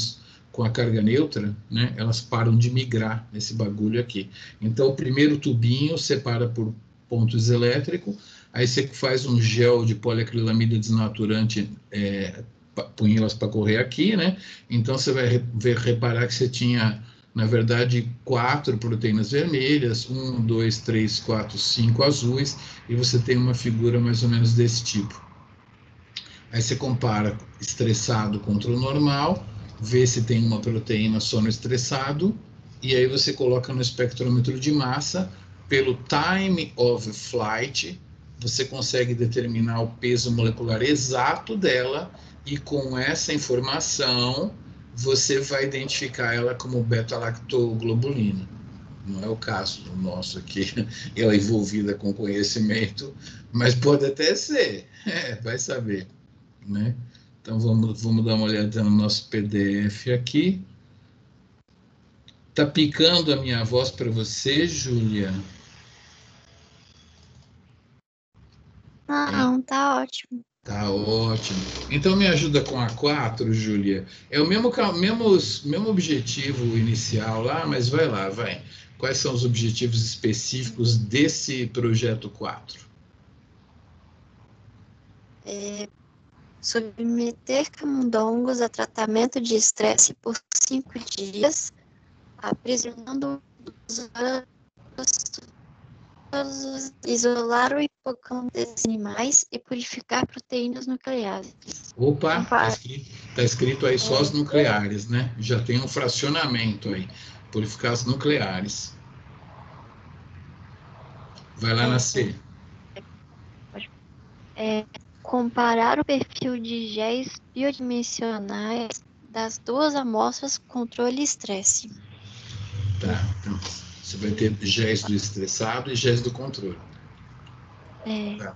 com a carga neutra, né, elas param de migrar nesse bagulho aqui. Então, o primeiro tubinho separa por ponto isoelétrico, aí você faz um gel de poliacrilamida desnaturante, é, põe elas para correr aqui, né? Então, você vai ver, reparar que você tinha na verdade, quatro proteínas vermelhas, um, dois, três, quatro, cinco azuis, e você tem uma figura mais ou menos desse tipo. Aí você compara estressado contra o normal, vê se tem uma proteína só no estressado, e aí você coloca no espectrômetro de massa, pelo time of flight, você consegue determinar o peso molecular exato dela, e com essa informação você vai identificar ela como beta-lactoglobulina. Não é o caso do nosso aqui, ela é envolvida com conhecimento, mas pode até ser, é, vai saber, né? Então vamos, vamos dar uma olhada no nosso PDF aqui. Tá picando a minha voz para você, Júlia? Não, tá ótimo. Tá ótimo. Então me ajuda com a 4, Júlia. É o mesmo, mesmo, mesmo objetivo inicial lá, mas vai lá, vai. Quais são os objetivos específicos desse projeto 4? É, submeter camundongos a tratamento de estresse por cinco dias, aprisionando os isolar o hipocampo desses animais e purificar proteínas nucleares. Opa, está escrito, tá escrito, aí só as nucleares, né? Já tem um fracionamento aí. Purificar as nucleares. Vai lá nascer. É, comparar o perfil de géis biodimensionais das duas amostras controle e estresse. Tá, então você vai ter géis do estressado e géis do controle. É, tá.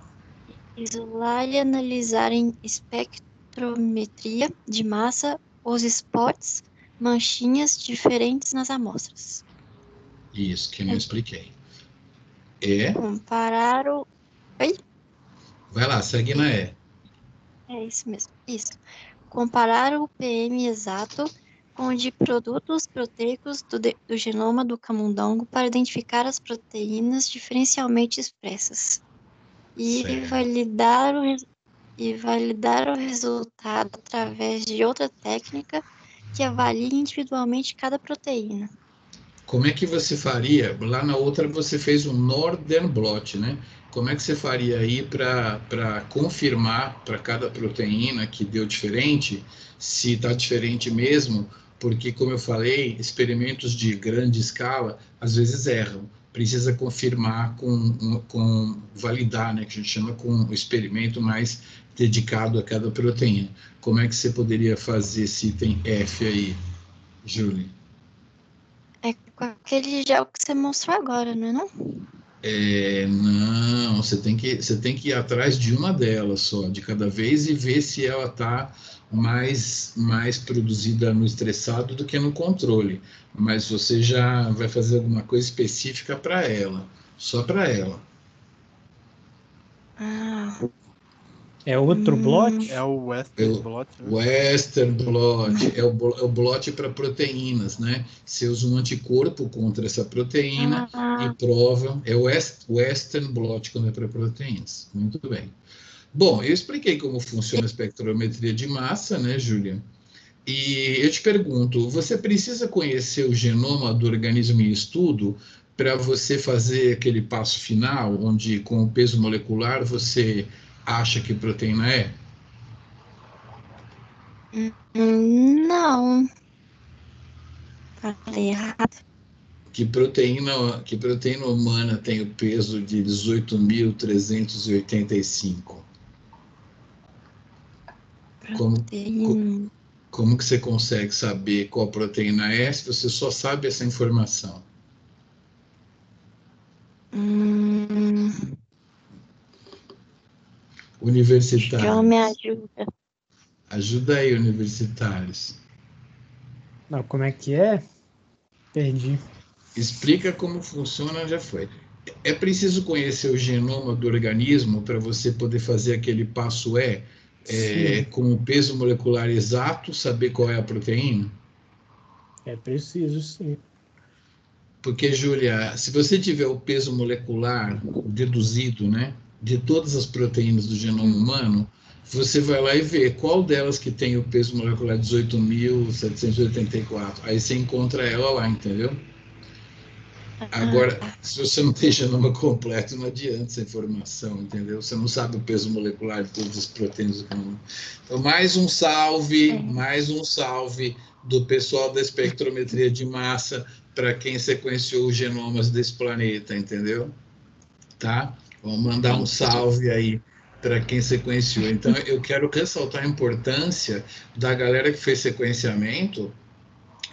Isolar e analisar em espectrometria de massa os spots, manchinhas diferentes nas amostras. Isso, que eu não é. expliquei. É. Comparar o. Oi? Vai lá, segue na E. É isso mesmo. Isso. Comparar o PM exato com o de produtos proteicos do, de, do genoma do camundongo para identificar as proteínas diferencialmente expressas. E validar, o, e validar o resultado através de outra técnica que avalie individualmente cada proteína. Como é que você faria? Lá na outra você fez um Northern Blot, né? como é que você faria aí para confirmar para cada proteína que deu diferente, se está diferente mesmo? Porque, como eu falei, experimentos de grande escala às vezes erram. Precisa confirmar com, com validar, né, que a gente chama com um experimento mais dedicado a cada proteína. Como é que você poderia fazer esse item F aí, Julie? É com aquele gel que você mostrou agora, não é não? É, não, você tem, que, você tem que ir atrás de uma delas só, de cada vez, e ver se ela está mais, mais produzida no estressado do que no controle. Mas você já vai fazer alguma coisa específica para ela, só para ela. Ah, é outro hum. blot? É o Western é blot. Né? Western blot é o, é o blot para proteínas, né? Você usa um anticorpo contra essa proteína ah. e prova. É o West, Western blot quando é para proteínas. Muito bem. Bom, eu expliquei como funciona a espectrometria de massa, né, Júlia? E eu te pergunto, você precisa conhecer o genoma do organismo em estudo para você fazer aquele passo final, onde com o peso molecular você acha que proteína é? Hum, Não. Falei errado. Que proteína, que proteína humana tem o peso de 18.385? Como, Proteína. como que você consegue saber qual proteína é se você só sabe essa informação? Hum, acho que ela Universitários. me ajuda. Ajuda aí, universitários. Não, como é que é? Perdi. Explica como funciona, já foi. É preciso conhecer o genoma do organismo para você poder fazer aquele passo E, é, com o peso molecular exato, saber qual é a proteína? é preciso, sim. Porque, Júlia, se você tiver o peso molecular deduzido, né, de todas as proteínas do genoma humano, você vai lá e vê qual delas que tem o peso molecular 18.784. Aí você encontra ela lá, entendeu? Agora, se você não tem genoma completo, não adianta essa informação, entendeu? Você não sabe o peso molecular de todas as proteínas do mundo. Então, mais um salve, É. mais um salve do pessoal da espectrometria de massa para quem sequenciou os genomas desse planeta, entendeu? Tá? Vamos mandar um salve aí para quem sequenciou. Então, eu quero ressaltar a importância da galera que fez sequenciamento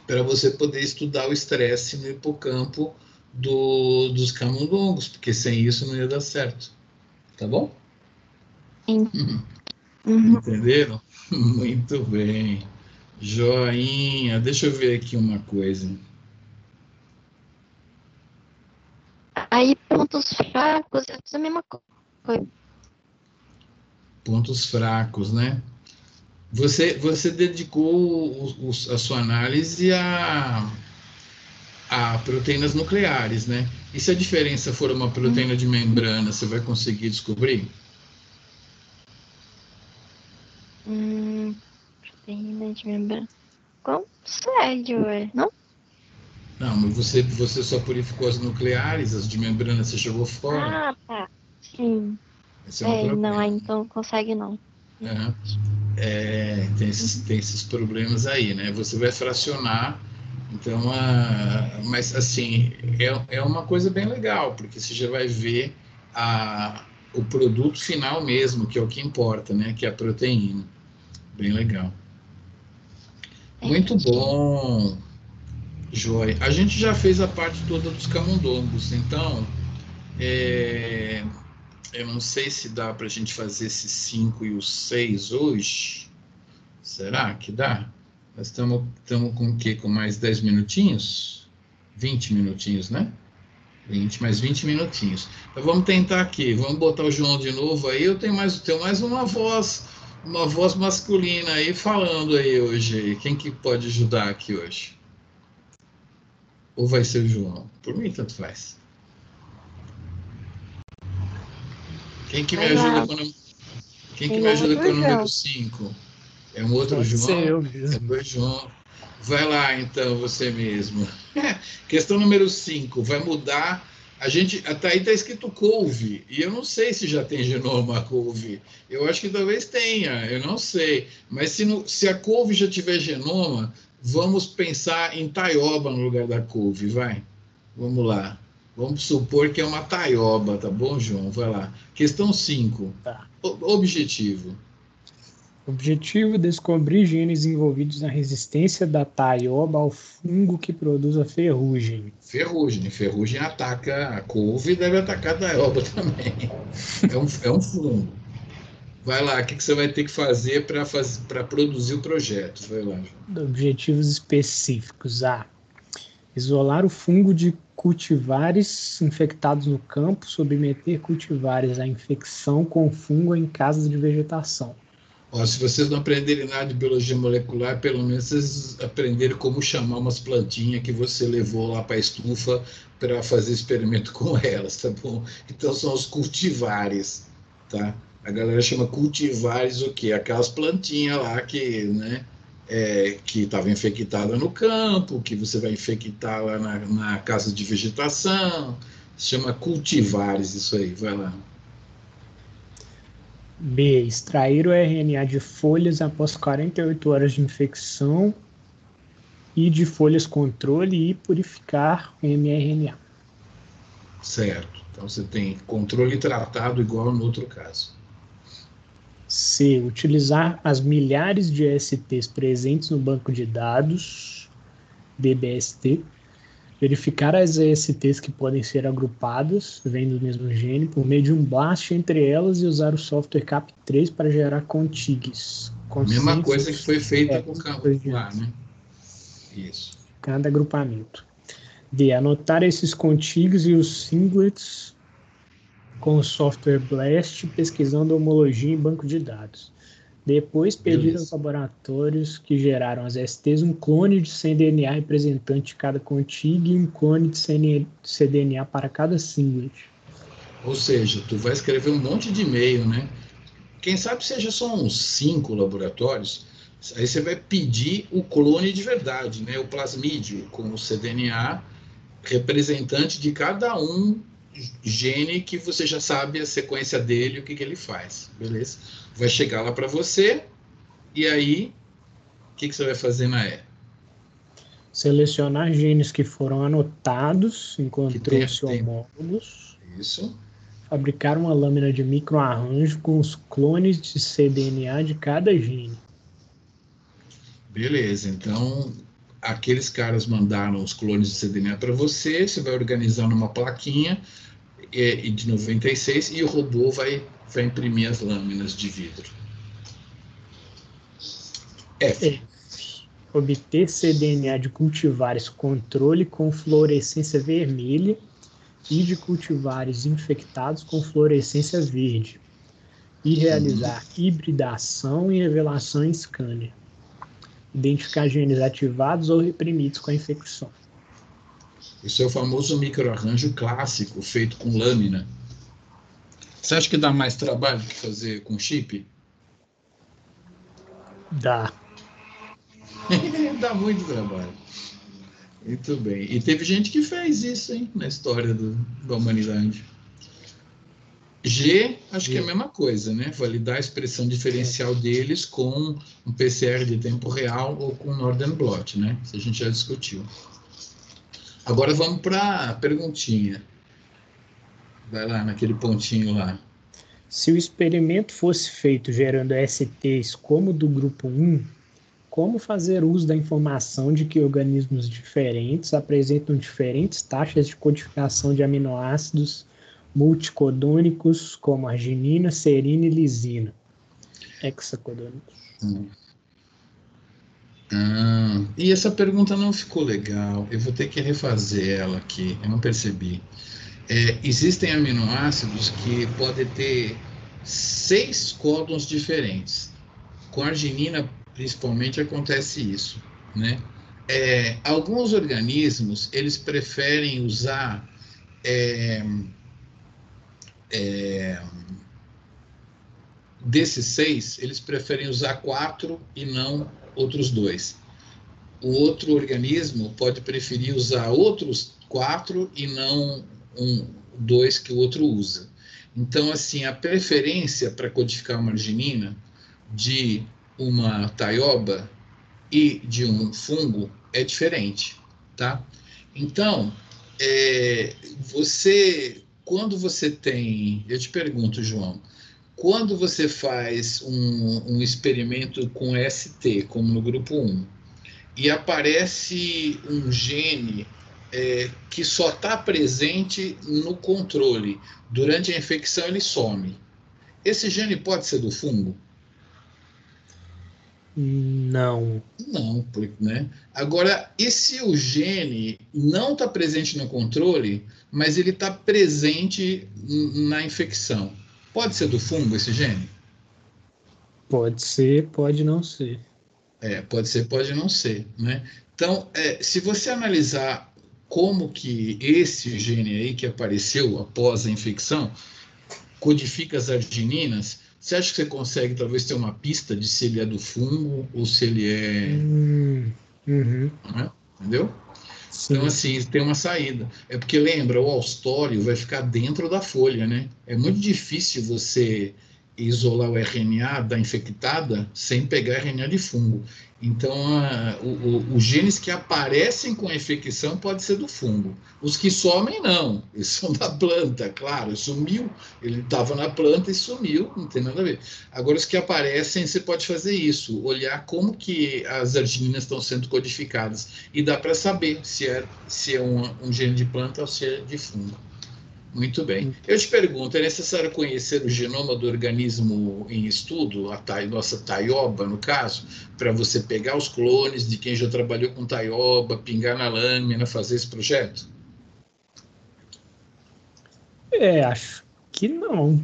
para você poder estudar o estresse no hipocampo do, dos camundongos, porque sem isso não ia dar certo. Tá bom? Uhum. Entenderam? Muito bem. Joinha. Deixa eu ver aqui uma coisa. Aí, pontos fracos, é a mesma coisa. Pontos fracos, né? Você, você dedicou o- o- a sua análise a, a proteínas nucleares, né? E se a diferença for uma proteína de membrana, você vai conseguir descobrir? Hum, proteína de membrana. Consegue, ué, não? Não, mas você, você só purificou as nucleares, as de membrana você jogou fora. Ah, tá. Sim. É É, não, então consegue não. É, tem, esses, tem esses problemas aí, né? Você vai fracionar, então, a, mas assim, é, é uma coisa bem legal, porque você já vai ver a, o produto final mesmo, que é o que importa, né? Que é a proteína. Bem legal. Muito Entendi. bom, Joia. A gente já fez a parte toda dos camundongos, então é, eu não sei se dá para a gente fazer esses 5 e os 6 hoje. Será que dá? Nós estamos com o quê? Com mais 10 minutinhos? 20 minutinhos, né? 20, mais 20 minutinhos. Então vamos tentar aqui. Vamos botar o João de novo aí. Eu tenho mais, tenho mais uma voz, uma voz masculina aí falando aí hoje. Quem que pode ajudar aqui hoje? Ou vai ser o João? Por mim, tanto faz. Quem que me ajuda com o, quem que me ajuda com o outro número João. 5? É um outro Pode João? ser eu É mesmo. dois João. Vai lá, então, você mesmo. Questão número 5. Vai mudar. A gente. Até aí está escrito couve. E eu não sei se já tem genoma couve. Eu acho que talvez tenha. Eu não sei. Mas se, no- se a couve já tiver genoma, vamos pensar em taioba no lugar da couve. Vai. Vamos lá. Vamos supor que é uma taioba, tá bom, João? Vai lá. Questão 5. Tá. Objetivo. Objetivo: descobrir genes envolvidos na resistência da taioba ao fungo que produz a ferrugem. Ferrugem. Ferrugem ataca a couve e deve atacar a taioba também. É um, é um fungo. Vai lá, o que, que você vai ter que fazer para produzir o projeto? Vai lá. Objetivos específicos: A. Isolar o fungo de cultivares infectados no campo, submeter cultivares à infecção com fungo em casas de vegetação. Ó, se vocês não aprenderem nada de biologia molecular, pelo menos vocês aprenderam como chamar umas plantinhas que você levou lá para a estufa para fazer experimento com elas, tá bom? Então são os cultivares, tá? A galera chama cultivares o quê? Aquelas plantinhas lá que, né? é, que estava infectada no campo, que você vai infectar lá na, na casa de vegetação. Chama cultivares isso aí, vai lá. B. Extrair o RNA de folhas após 48 horas de infecção e de folhas controle e purificar o mRNA. Certo. Então você tem controle tratado igual no outro caso. C. Utilizar as milhares de STs presentes no banco de dados, DBST, verificar as ESTs que podem ser agrupadas, vem do mesmo gene, por meio de um blast entre elas e usar o software CAP3 para gerar contigs. Mesma coisa que foi feita é, com o lá, né? Isso. Cada agrupamento. D. Anotar esses contigs e os singlets com o software Blast, pesquisando homologia em banco de dados. Depois pedir Beleza. aos laboratórios que geraram as STs um clone de cDNA representante de cada contig e um clone de cDNA para cada singlet. Ou seja, tu vai escrever um monte de e-mail, né? Quem sabe seja só uns cinco laboratórios, aí você vai pedir o clone de verdade, né? O plasmídio com o cDNA representante de cada um gene que você já sabe a sequência dele, o que, que ele faz, beleza? Vai chegar lá para você e aí o que, que você vai fazer na E? Selecionar genes que foram anotados enquanto trouxe homólogos. Isso. Fabricar uma lâmina de microarranjo com os clones de cDNA de cada gene. Beleza, então aqueles caras mandaram os clones de cDNA para você, você vai organizar numa plaquinha é, de 96 e o robô vai, vai imprimir as lâminas de vidro. F. É. Obter cDNA de cultivares controle com fluorescência vermelha e de cultivares infectados com fluorescência verde. E realizar uhum. hibridação e revelação em scanner identificar genes ativados ou reprimidos com a infecção. Esse é o famoso microarranjo clássico, feito com lâmina. Você acha que dá mais trabalho que fazer com chip? Dá. dá muito trabalho. Muito bem. E teve gente que fez isso, hein, na história do, da humanidade. G, acho que é a mesma coisa, né? Validar a expressão diferencial deles com um PCR de tempo real ou com Northern Blot, né? Isso a gente já discutiu. Agora vamos para a perguntinha. Vai lá, naquele pontinho lá. Se o experimento fosse feito gerando STs como do grupo 1, como fazer uso da informação de que organismos diferentes apresentam diferentes taxas de codificação de aminoácidos multicodônicos como arginina, serina e lisina. Hexacodônicos. Hum. Ah, e essa pergunta não ficou legal. Eu vou ter que refazer ela aqui. Eu não percebi. É, existem aminoácidos que podem ter seis códons diferentes. Com arginina, principalmente, acontece isso, né? É, alguns organismos eles preferem usar é, é, desses seis, eles preferem usar quatro e não outros dois. O outro organismo pode preferir usar outros quatro e não um, dois que o outro usa. Então, assim, a preferência para codificar uma arginina de uma taioba e de um fungo é diferente, tá? Então, é, você quando você tem, eu te pergunto, João, quando você faz um, um experimento com ST, como no grupo 1, e aparece um gene é, que só está presente no controle, durante a infecção ele some. Esse gene pode ser do fungo? Não. Não, né? Agora, e se o gene não está presente no controle, mas ele está presente na infecção? Pode ser do fungo esse gene? Pode ser, pode não ser. É, pode ser, pode não ser, né? Então, é, se você analisar como que esse gene aí que apareceu após a infecção codifica as argininas, Você acha que você consegue talvez ter uma pista de se ele é do fungo ou se ele é. Hum, uhum. né? Entendeu? Sim. Então, assim, tem uma saída. É porque, lembra, o austório vai ficar dentro da folha, né? É muito difícil você isolar o RNA da infectada sem pegar RNA de fungo. Então, a, o, o, os genes que aparecem com a infecção pode ser do fungo. Os que somem, não. Eles são da planta, claro. Sumiu. Ele estava na planta e sumiu, não tem nada a ver. Agora, os que aparecem, você pode fazer isso. Olhar como que as argininas estão sendo codificadas. E dá para saber se é, se é um, um gene de planta ou se é de fungo. Muito bem. Eu te pergunto, é necessário conhecer o genoma do organismo em estudo, a nossa taioba, no caso, para você pegar os clones de quem já trabalhou com taioba, pingar na lâmina, fazer esse projeto? É, acho que não.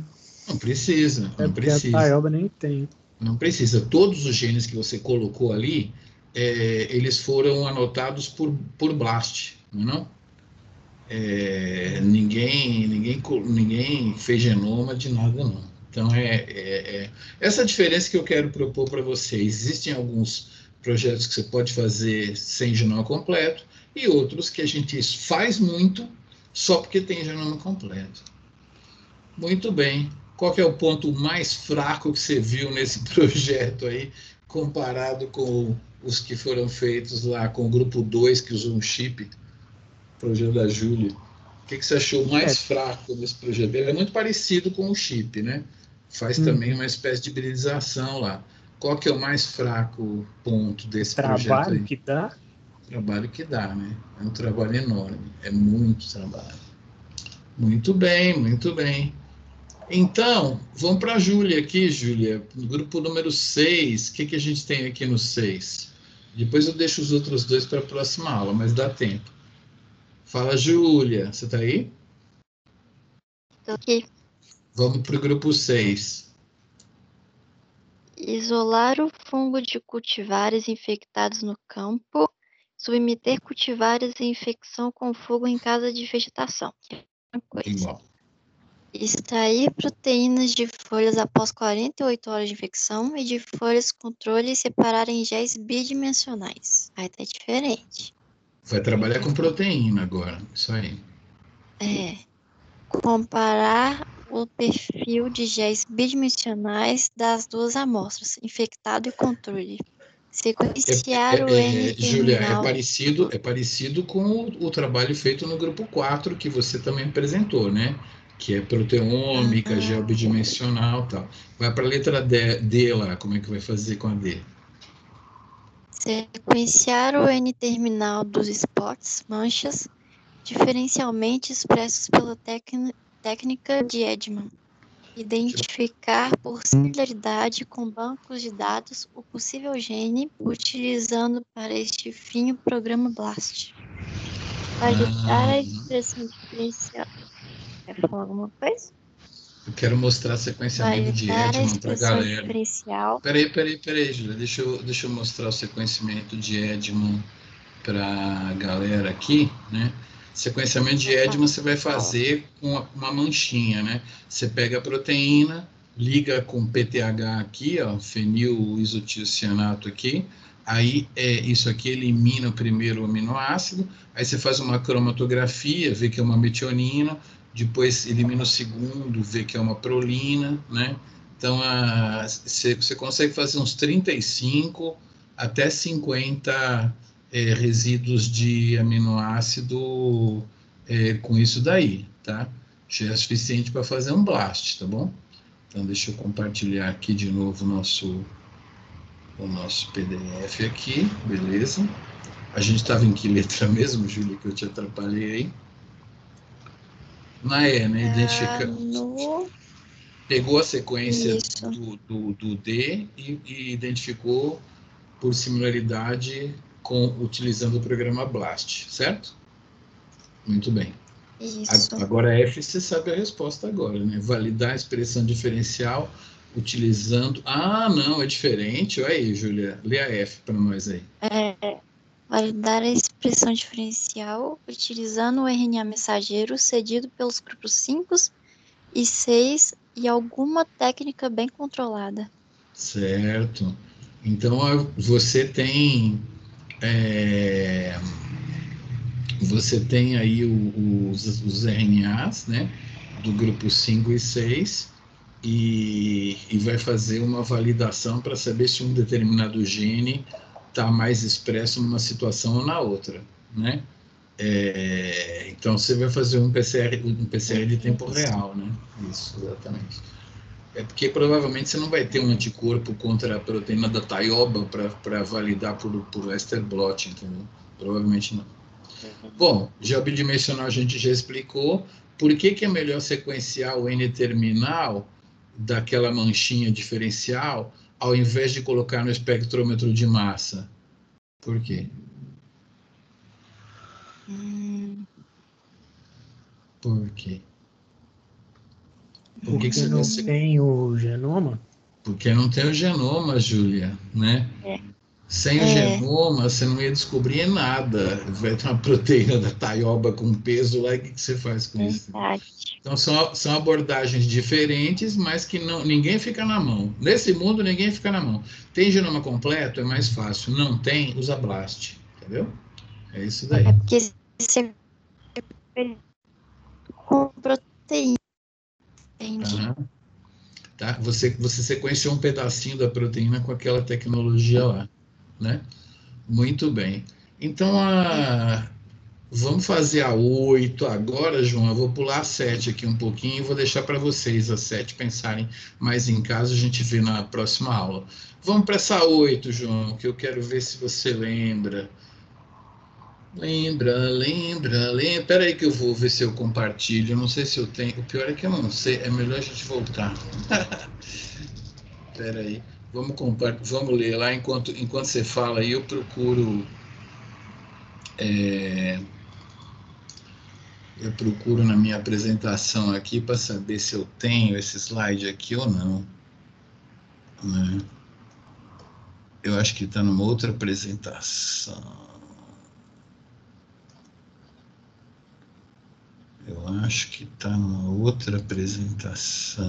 Não precisa, É não a precisa. taioba nem tem. Não precisa. Todos os genes que você colocou ali, é, eles foram anotados por, por BLAST, não é não? É, ninguém, ninguém, ninguém fez genoma de nada, não. Então, é, é- é- essa diferença que eu quero propor para vocês. Existem alguns projetos que você pode fazer sem genoma completo e outros que a gente faz muito só porque tem genoma completo. Muito bem. Qual é o ponto mais fraco que você viu nesse projeto aí, comparado com os que foram feitos lá com o grupo 2, que usou um chip, projeto da Júlia? O que, que você achou mais É. fraco nesse projeto? Ele é muito parecido com o chip, né? Faz Hum. também uma espécie de hibridização lá. Qual que é o mais fraco ponto desse projeto aí? Trabalho que dá. trabalho que dá, né? É um trabalho enorme, é muito trabalho. Muito bem, muito bem. Então, vamos para a Júlia aqui, Júlia. Grupo número 6, o que, que a gente tem aqui no 6? Depois eu deixo os outros dois para a próxima aula, mas dá tempo. Fala, Júlia, você está aí? Tô aqui. Vamos para o grupo 6. Isolar o fungo de cultivares infectados no campo. Submeter cultivares à infecção com fungo em casa de vegetação. Igual. Extrair proteínas de folhas após 48 horas de infecção e de folhas controle e separar em géis bidimensionais. Aí tá diferente. Vai trabalhar com proteína agora, isso aí. É. Comparar o perfil de géis bidimensionais das duas amostras, infectado e controle. Sequenciar o É, N é, Júlia, é terminal. parecido, é parecido com o, o trabalho feito no grupo 4 que você também apresentou, né? Que é proteômica, Ah. geobidimensional e tal. Vai para a letra D, D lá, como é que vai fazer com a D? Sequenciar o N terminal dos spots, manchas, diferencialmente expressos pela técnica de Edman. Identificar por similaridade com bancos de dados o possível gene, utilizando para este fim o programa BLAST. Validar Ah. a expressão diferencial. Quer falar alguma coisa? Eu quero mostrar sequenciamento de Edman para a galera. diferencial. Peraí, peraí, peraí, Júlia. Deixa eu, deixa eu mostrar o sequenciamento de Edman para a galera aqui, né? Sequenciamento de Edman você vai fazer com uma manchinha, né? Você pega a proteína, liga com PTH aqui, ó, fenil isotiocianato aqui. Aí é, isso aqui elimina o primeiro aminoácido. Aí você faz uma cromatografia, vê que é uma metionina. Depois elimina o segundo, vê que é uma prolina, né? Então, você consegue fazer uns 35 até 50 eh, resíduos de aminoácido eh, com isso daí, tá? Já é suficiente para fazer um blast, tá bom? Então, deixa eu compartilhar aqui de novo o nosso, o nosso PDF aqui, beleza? A gente estava em que letra mesmo, Júlia, que eu te atrapalhei aí? Na E, né? Ah, Identifica, no pegou a sequência do, do, do D e, e identificou por similaridade com utilizando o programa BLAST, certo? Muito bem. Isso. A- Agora F você sabe a resposta agora, né? Validar a expressão diferencial utilizando. Ah, não, é diferente. Olha aí, Júlia. Lê a F para nós aí. É, validar a expressão diferencial utilizando o RNA mensageiro cedido pelos grupos 5 e 6 e alguma técnica bem controlada. Certo. Então você tem é, você tem aí o- os, os RNAs, né, do grupo 5 e 6 e, e vai fazer uma validação para saber se um determinado gene está mais expresso numa situação ou na outra, né? É, então você vai fazer um PCR, um PCR de tempo real, né? Isso, exatamente. É porque provavelmente você não vai ter um anticorpo contra a proteína da taioba para validar por, por Lester blot, entendeu? Provavelmente não. Bom, já bidimensional a gente já explicou. Por que, que é melhor sequenciar o N-terminal daquela manchinha diferencial ao invés de colocar no espectrômetro de massa? Por quê? Hum, Por quê? Por que, Porque que você não tem o genoma? Porque não tem o genoma, Júlia, né? É. Sem o É. genoma, você não ia descobrir nada. Vai ter uma proteína da taioba com peso lá, e o que, que você faz com isso? Então, são, são abordagens diferentes, mas que não, ninguém fica na mão. Nesse mundo, ninguém fica na mão. Tem genoma completo, é mais fácil. Não tem, usa BLAST, entendeu? É isso daí. É porque você com proteína. Entendi. Tá? Você, você sequenciou um pedacinho da proteína com aquela tecnologia lá, né? Muito bem. Então, a... vamos fazer a 8 agora, João. Eu vou pular a 7 aqui um pouquinho e vou deixar para vocês a 7 pensarem mais em casa, a gente vê na próxima aula. Vamos para essa 8, João, que eu quero ver se você lembra. Lembra, lembra, lembra. Espera aí que eu vou ver se eu compartilho. Não sei se eu tenho. O pior é que eu não sei. É melhor a gente voltar. Espera aí. Vamos. Vamos ler lá. Enquanto, enquanto você fala aí, eu procuro. é, Eu procuro na minha apresentação aqui para saber se eu tenho esse slide aqui ou não. Né? Eu acho que está numa outra apresentação. Eu acho que está numa outra apresentação.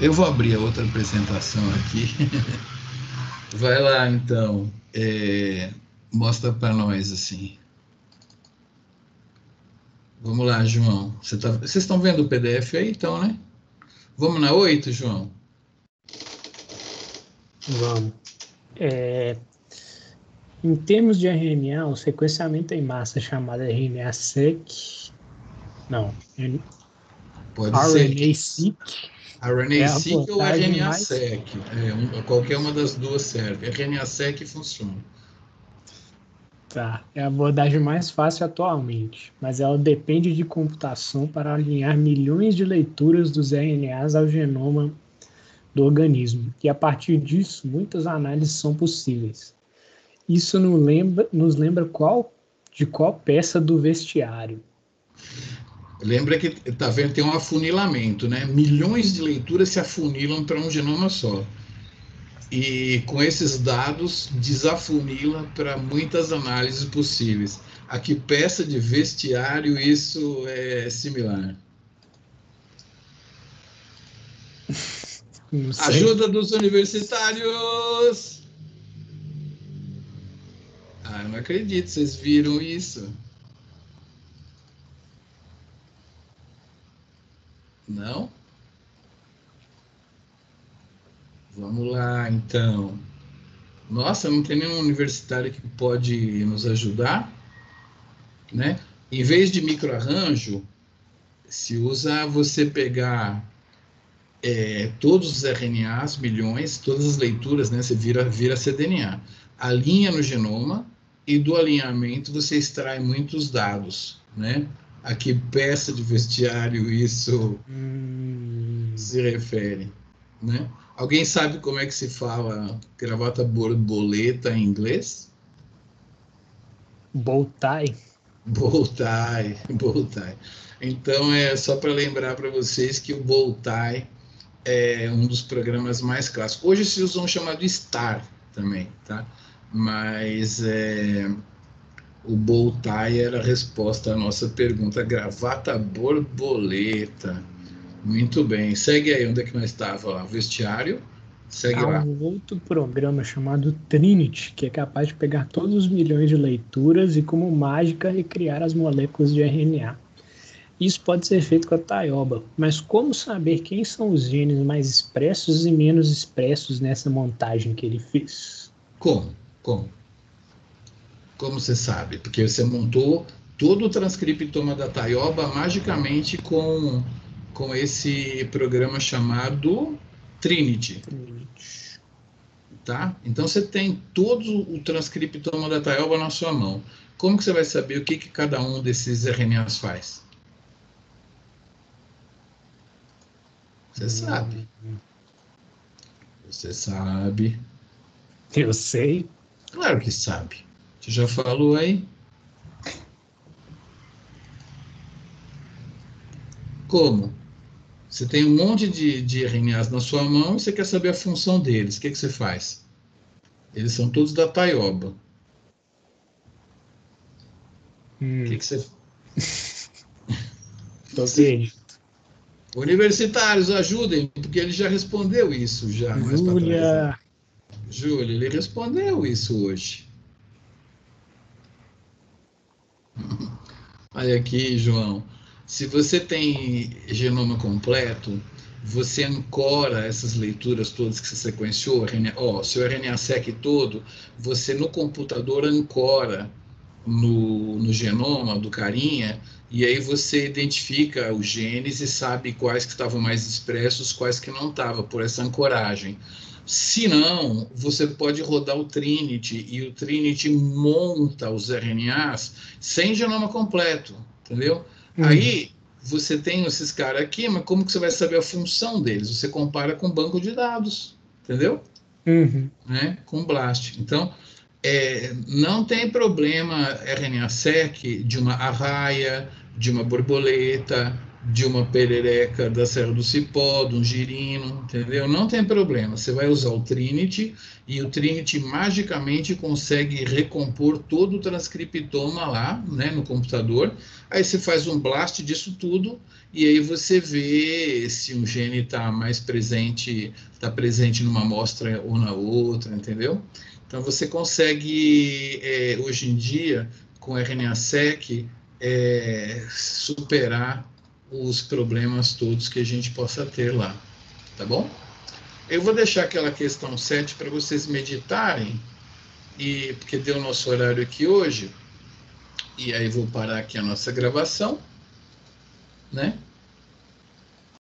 Eu vou abrir a outra apresentação aqui. Vai lá, então. É, mostra para nós, assim. Vamos lá, João. Você tá, vocês estão vendo o PDF aí, então, né? Vamos na 8, João? Vamos. É, em termos de RNA, o sequenciamento em massa chamado RNA-seq, não, Pode ser RNA-seq, é a ou abordagem RNA-seq. É, um- qualquer uma das duas serve. RNA-seq funciona. tá, é a abordagem mais fácil atualmente, mas ela depende de computação para alinhar milhões de leituras dos RNAs ao genoma do organismo, e a partir disso, muitas análises são possíveis. Isso nos lembra, nos lembra qual, de qual peça do vestiário? Lembra que tá vendo tem um afunilamento, né? Milhões de leituras se afunilam para um genoma só. E com esses dados desafunila para muitas análises possíveis. A que peça de vestiário isso é similar? Ajuda dos universitários! Ah, não acredito, vocês viram isso? Não? Vamos lá, então. Nossa, não tem nenhum universitário que pode nos ajudar, né? Em vez de microarranjo, se usa você pegar é, todos os RNAs, milhões, todas as leituras, né? Você vira, vira cDNA. Alinha no genoma e do alinhamento você extrai muitos dados, né? A que peça de vestiário isso Hum, se refere, né? Alguém sabe como é que se fala gravata borboleta em inglês? bow tie. Bow tie, bow tie. Então é só para lembrar para vocês que o bow tie é um dos programas mais clássicos. Hoje se usa um chamado Star também, tá? Mas é, o bow tie era a resposta à nossa pergunta. Gravata borboleta. Muito bem. Segue aí, onde é que nós estava lá? Vestiário. Segue Há lá. um outro programa chamado Trinity, que é capaz de pegar todos os milhões de leituras e, como mágica, recriar as moléculas de RNA. Isso pode ser feito com a taioba, mas como saber quem são os genes mais expressos e menos expressos nessa montagem que ele fez? Como? Como? Como você sabe? Porque você montou todo o transcriptoma da taioba magicamente com, com esse programa chamado Trinity. Trinity. tá? Então você tem todo o transcriptoma da taioba na sua mão. Como que você vai saber o que, que cada um desses RNAs faz? Você sabe. Você sabe. Eu sei. Claro que sabe. Você já falou aí? Como? Você tem um monte de, de RNAs na sua mão e você quer saber a função deles. O que, que você faz? Eles são todos da taioba. Hum, O que, que você tô vendo. Universitários, ajudem, porque ele já respondeu isso já. trás, né? Júlia. Júlia, ele respondeu isso hoje. Olha aqui, João. Se você tem genoma completo, você ancora essas leituras todas que você sequenciou, RNA, ó, seu RNA-seq todo, você no computador ancora no, no genoma do carinha, e aí você identifica os genes e sabe quais que estavam mais expressos, quais que não estavam, por essa ancoragem. Se não, você pode rodar o Trinity e o Trinity monta os RNAs sem genoma completo, entendeu? Hum. Aí você tem esses caras aqui, mas como que você vai saber a função deles? Você compara com banco de dados, entendeu? Uhum. né, com BLAST. Então, é, não tem problema RNA-seq de uma arraia, de uma borboleta, de uma perereca da Serra do Cipó, de um girino, entendeu? Não tem problema. Você vai usar o Trinity e o Trinity magicamente consegue recompor todo o transcriptoma lá, né, no computador. Aí você faz um blast disso tudo e aí você vê se um gene está mais presente, está presente numa amostra ou na outra, entendeu? Então você consegue é, hoje em dia com RNA-seq é, superar os problemas todos que a gente possa ter lá, tá bom? Eu vou deixar aquela questão 7 para vocês meditarem, e porque deu nosso horário aqui hoje, e aí vou parar aqui a nossa gravação, né?